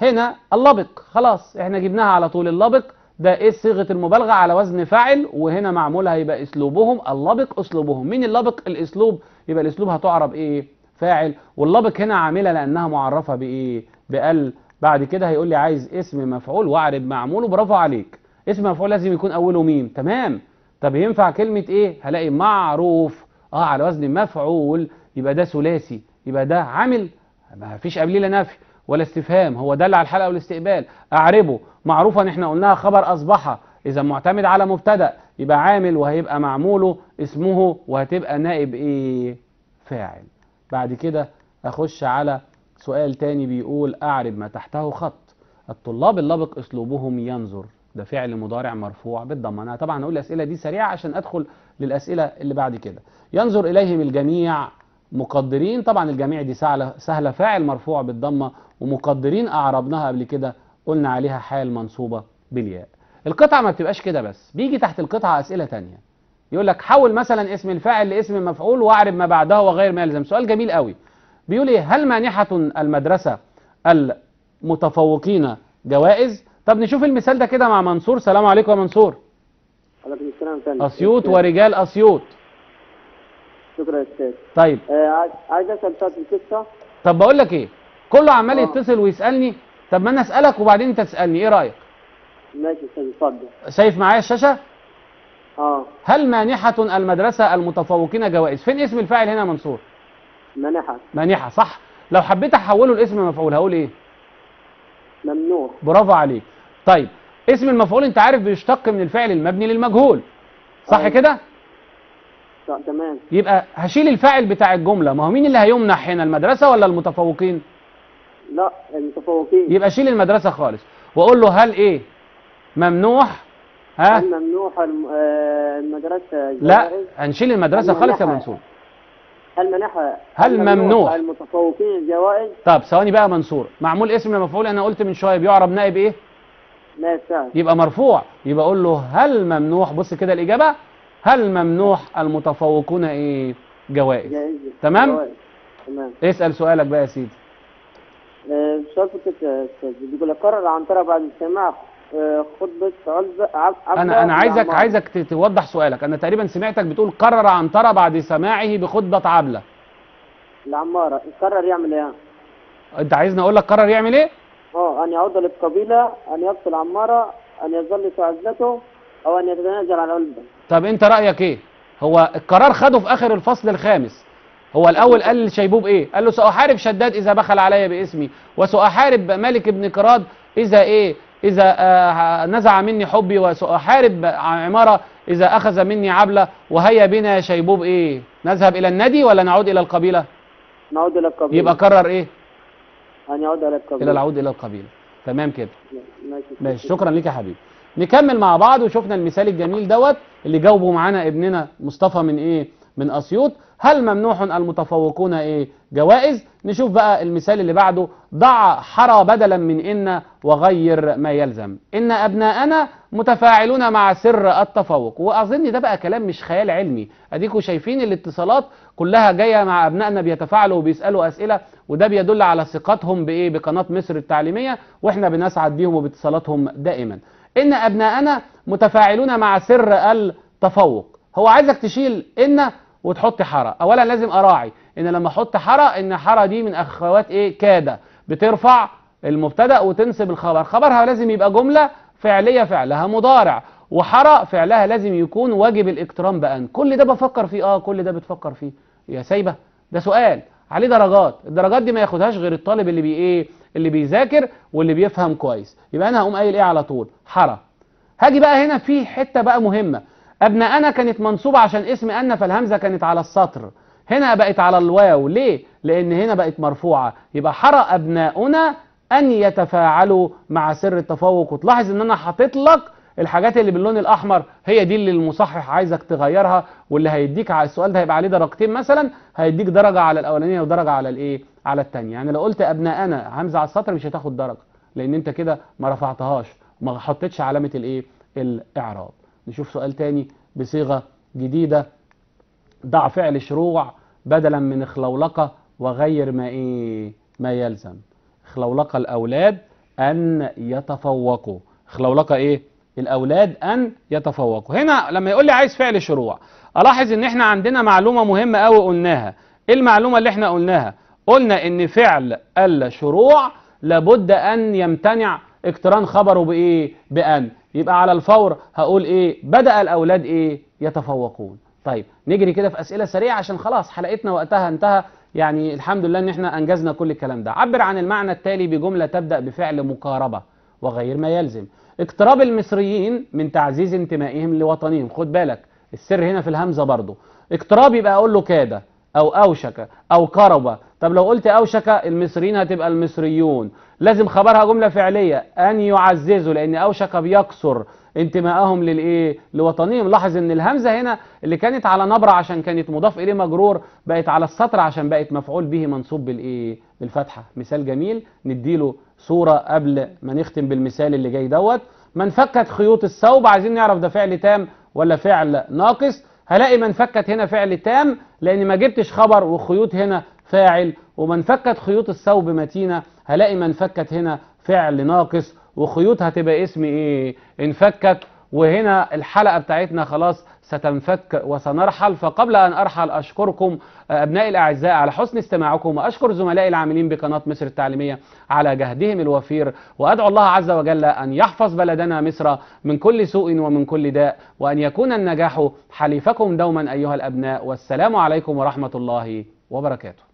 هنا اللبق. خلاص إحنا جبناها على طول اللبق. ده إيه صيغة المبالغة على وزن فاعل؟ وهنا معمولها يبقى اسلوبهم اللبق اسلوبهم. مين اللبق الاسلوب؟ يبقى الاسلوب هتعرب إيه؟ فاعل. واللبق هنا عاملة لأنها معرفة بإيه؟ بأل. بعد كده هيقول لي عايز اسم مفعول واعرب معموله برافو عليك. اسم مفعول لازم يكون أوله ميم. تمام. طب ينفع كلمة إيه؟ هلاقي معروف. آه على وزن مفعول. يبقى ده ثلاثي. يبقى ده عامل. ما فيش قبليه لا نفي. ولا استفهام هو دل على الحلقة والاستقبال. أعربه. معروفا إحنا قلناها خبر أصبح. إذا معتمد على مبتدأ يبقى عامل وهيبقى معموله اسمه وهتبقى نائب إيه؟ فاعل. بعد كده أخش على سؤال تاني بيقول أعرب ما تحته خط. الطلاب اللبق أسلوبهم ينظر. ده فعل مضارع مرفوع بالضمة. أنا طبعا هقول الأسئلة دي سريعة عشان أدخل للأسئلة اللي بعد كده. ينظر إليهم الجميع مقدرين. طبعا الجميع دي سهلة سهلة فاعل مرفوع بالضمة ومقدرين أعربناها قبل كده قلنا عليها حال منصوبة بالياء. القطعة ما بتبقاش كده بس بيجي تحت القطعة أسئلة تانية. يقول لك حول مثلا اسم الفاعل لاسم مفعول وأعرب ما بعده وغير ما يلزم. سؤال جميل قوي. بيقول إيه؟ هل مانحة المدرسة المتفوقين جوائز؟ طب نشوف المثال ده كده مع منصور. سلام عليكم يا منصور. عليكم السلام أسيوط ورجال أسيوط. شكرا يا أستاذ. طيب. آه عايز- أسأل بتاعت القصة. طب بقول لك إيه؟ كله عمال آه. يتصل ويسألني. طب ما أنا أسألك وبعدين أنت تسألني. إيه رأيك؟ ماشي يا أستاذ اتفضل. شايف معايا الشاشة؟ آه. هل مانحة المدرسة المتفوقين جوائز؟ فين اسم الفاعل هنا يا منصور؟ منحة مانحة صح. لو حبيت أحوله لاسم مفعول هقول إيه؟ ممنوع. برافو عليك. طيب اسم المفعول أنت عارف بيشتق من الفعل المبني للمجهول صح أيوة. كده؟ تمام يبقى هشيل الفاعل بتاع الجملة. ما هو مين اللي هيمنح هنا المدرسة ولا المتفوقين؟ لا المتفوقين. يبقى شيل المدرسة خالص. واقول له هل إيه؟ ممنوح؟ ها؟ هل ممنوع الم- آه، المدرسة لا؟ هنشيل المدرسة خالص يا. منصور. هل منحة هل ممنوع؟ المتفوقين الجوائز؟ طب ثواني بقى يا منصور. معمول اسم مفعول أنا قلت من شوية بيعرب نائب إيه؟ لا يساعد يبقى مرفوع. يبقى أقول له هل ممنوح؟ بص كده الإجابة. هل ممنوح المتفوقون إيه؟ جوائز. تمام؟ جوائز. تمام. اسأل سؤالك بقى يا سيدي. آه، سؤال في القصة يا أستاذ بيقول قرر عنترة بعد استماع آه، عبدة أنا أنا عايزك. عايزك توضح سؤالك. أنا تقريبا سمعتك بتقول قرر عنترة بعد سماعه بخطبة عبلة. العمارة. قرر يعمل إيه؟ أنت عايزني أقول لك قرر يعمل إيه؟ آه أن يعود للقبيلة أن يقتل عمارة أن يظل في عزلته أو أن يتنازل عن علبة طب أنت رأيك إيه؟ هو القرار خده في آخر الفصل الخامس. هو الأول قال لشيبوب إيه؟ قال له سأحارب شداد إذا بخل علي باسمي وسأحارب ملك بن كراد إذا إيه؟ إذا آه نزع مني حبي وسأحارب عمارة إذا أخذ مني عبلة. وهيا بنا يا شيبوب إيه؟ نذهب إلى النادي ولا نعود إلى القبيلة؟ نعود إلى القبيلة. يبقى قرر إيه؟ ان يعود إلى القبيلة. إلى العود إلى القبيلة. تمام كده. ماشي. ماشي. شكرا ليك يا حبيبي. نكمل مع بعض وشفنا المثال الجميل دوت اللي جاوبه معانا ابننا مصطفى من إيه؟ من أسيوط. هل ممنوح المتفوقون إيه؟ جوائز؟ نشوف بقى المثال اللي بعده. ضع حرى بدلا من إن وغير ما يلزم. إن أبناءنا متفاعلون مع سر التفوق. وأظن ده بقى كلام مش خيال علمي. اديكم شايفين الاتصالات كلها جاية مع أبنائنا بيتفاعلوا وبيسألوا أسئلة وده بيدل على ثقتهم بإيه؟ بقناة مصر التعليمية وإحنا بنسعد بيهم وباتصالاتهم دائما. إن أبناءنا متفاعلون مع سر التفوق. هو عايزك تشيل إن وتحط حرى اولا لازم أراعي إن لما أحط حرى إن حرى دي من أخوات إيه؟ كاد بترفع المبتدأ وتنسب الخبر. خبرها لازم يبقى جملة فعلية فعلها مضارع وحرى فعلها لازم يكون واجب الاقتران بان كل ده بفكر فيه. آه كل ده بتفكر فيه. يا سايبة ده سؤال. عليه درجات. الدرجات دي ما ياخدهاش غير الطالب اللي بي إيه؟ اللي بيذاكر واللي بيفهم كويس. يبقى أنا هقوم قايل إيه على طول؟ حرى هاجي بقى هنا في حتة بقى مهمة. ابناءنا كانت منصوبة عشان اسم أن فالهمزة كانت على السطر. هنا بقت على الواو. ليه؟ لأن هنا بقت مرفوعة. يبقى حرى أبناؤنا أن يتفاعلوا مع سر التفوق. وتلاحظ إن أنا حاطط لك الحاجات اللي باللون الأحمر. هي دي اللي المصحح عايزك تغيرها. واللي هيديك على السؤال ده هيبقى عليه درجتين مثلا. هيديك درجة على الأولانية ودرجة على الإيه؟ على الثانية يعني لو قلت أبناءنا همزة على السطر مش هتاخد درجة لأن أنت كده ما رفعتهاش ما حطيتش علامة الإيه؟ الإعراب. نشوف سؤال تاني بصيغة جديدة. ضع فعل شروع بدلا من اخلولقه وغير ما إيه؟ ما يلزم. اخلولقه الأولاد أن يتفوقوا. اخلولقه إيه؟ الأولاد أن يتفوقوا. هنا لما يقول لي عايز فعل شروع ألاحظ إن إحنا عندنا معلومة مهمة قوي قلناها. إيه المعلومة اللي إحنا قلناها؟ قلنا إن فعل الشروع لابد أن يمتنع اقتران خبره بإيه؟ بأن. يبقى على الفور هقول إيه؟ بدأ الأولاد إيه؟ يتفوقون. طيب نجري كده في أسئلة سريعة عشان خلاص حلقتنا وقتها انتهى. يعني الحمد لله إن إحنا أنجزنا كل الكلام ده. عبر عن المعنى التالي بجملة تبدأ بفعل مقاربة وغير ما يلزم. اقتراب المصريين من تعزيز انتمائهم لوطنهم. خد بالك السر هنا في الهمزة برضو. اقتراب يبقى أقول له كاد. أو أوشك أو قرب طب لو قلت أوشك المصريين هتبقى المصريون. لازم خبرها جملة فعلية. أن يعززوا لأن أوشك بيكسر انتمائهم للإيه؟ لوطنهم. لاحظ إن الهمزة هنا اللي كانت على نبرة عشان كانت مضاف إليه مجرور بقت على السطر عشان بقت مفعول به منصوب بالإيه؟ بالفتحة. مثال جميل. نديله صورة قبل ما نختم بالمثال اللي جاي دوت. من فكت خيوط الثوب عايزين نعرف ده فعل تام ولا فعل ناقص. هلاقي من فكت هنا فعل تام لأن ما جبتش خبر وخيوط هنا فاعل ومن فكت خيوط الثوب متينة هلاقي من فكت هنا فعل ناقص وخيوط هتبقى اسم إيه؟ انفكت وهنا الحلقة بتاعتنا خلاص ستنفك وسنرحل. فقبل أن أرحل أشكركم أبنائي الأعزاء على حسن استماعكم وأشكر زملائي العاملين بقناة مصر التعليمية على جهدهم الوفير. وأدعو الله عز وجل أن يحفظ بلدنا مصر من كل سوء ومن كل داء وأن يكون النجاح حليفكم دوما أيها الأبناء. والسلام عليكم ورحمة الله وبركاته.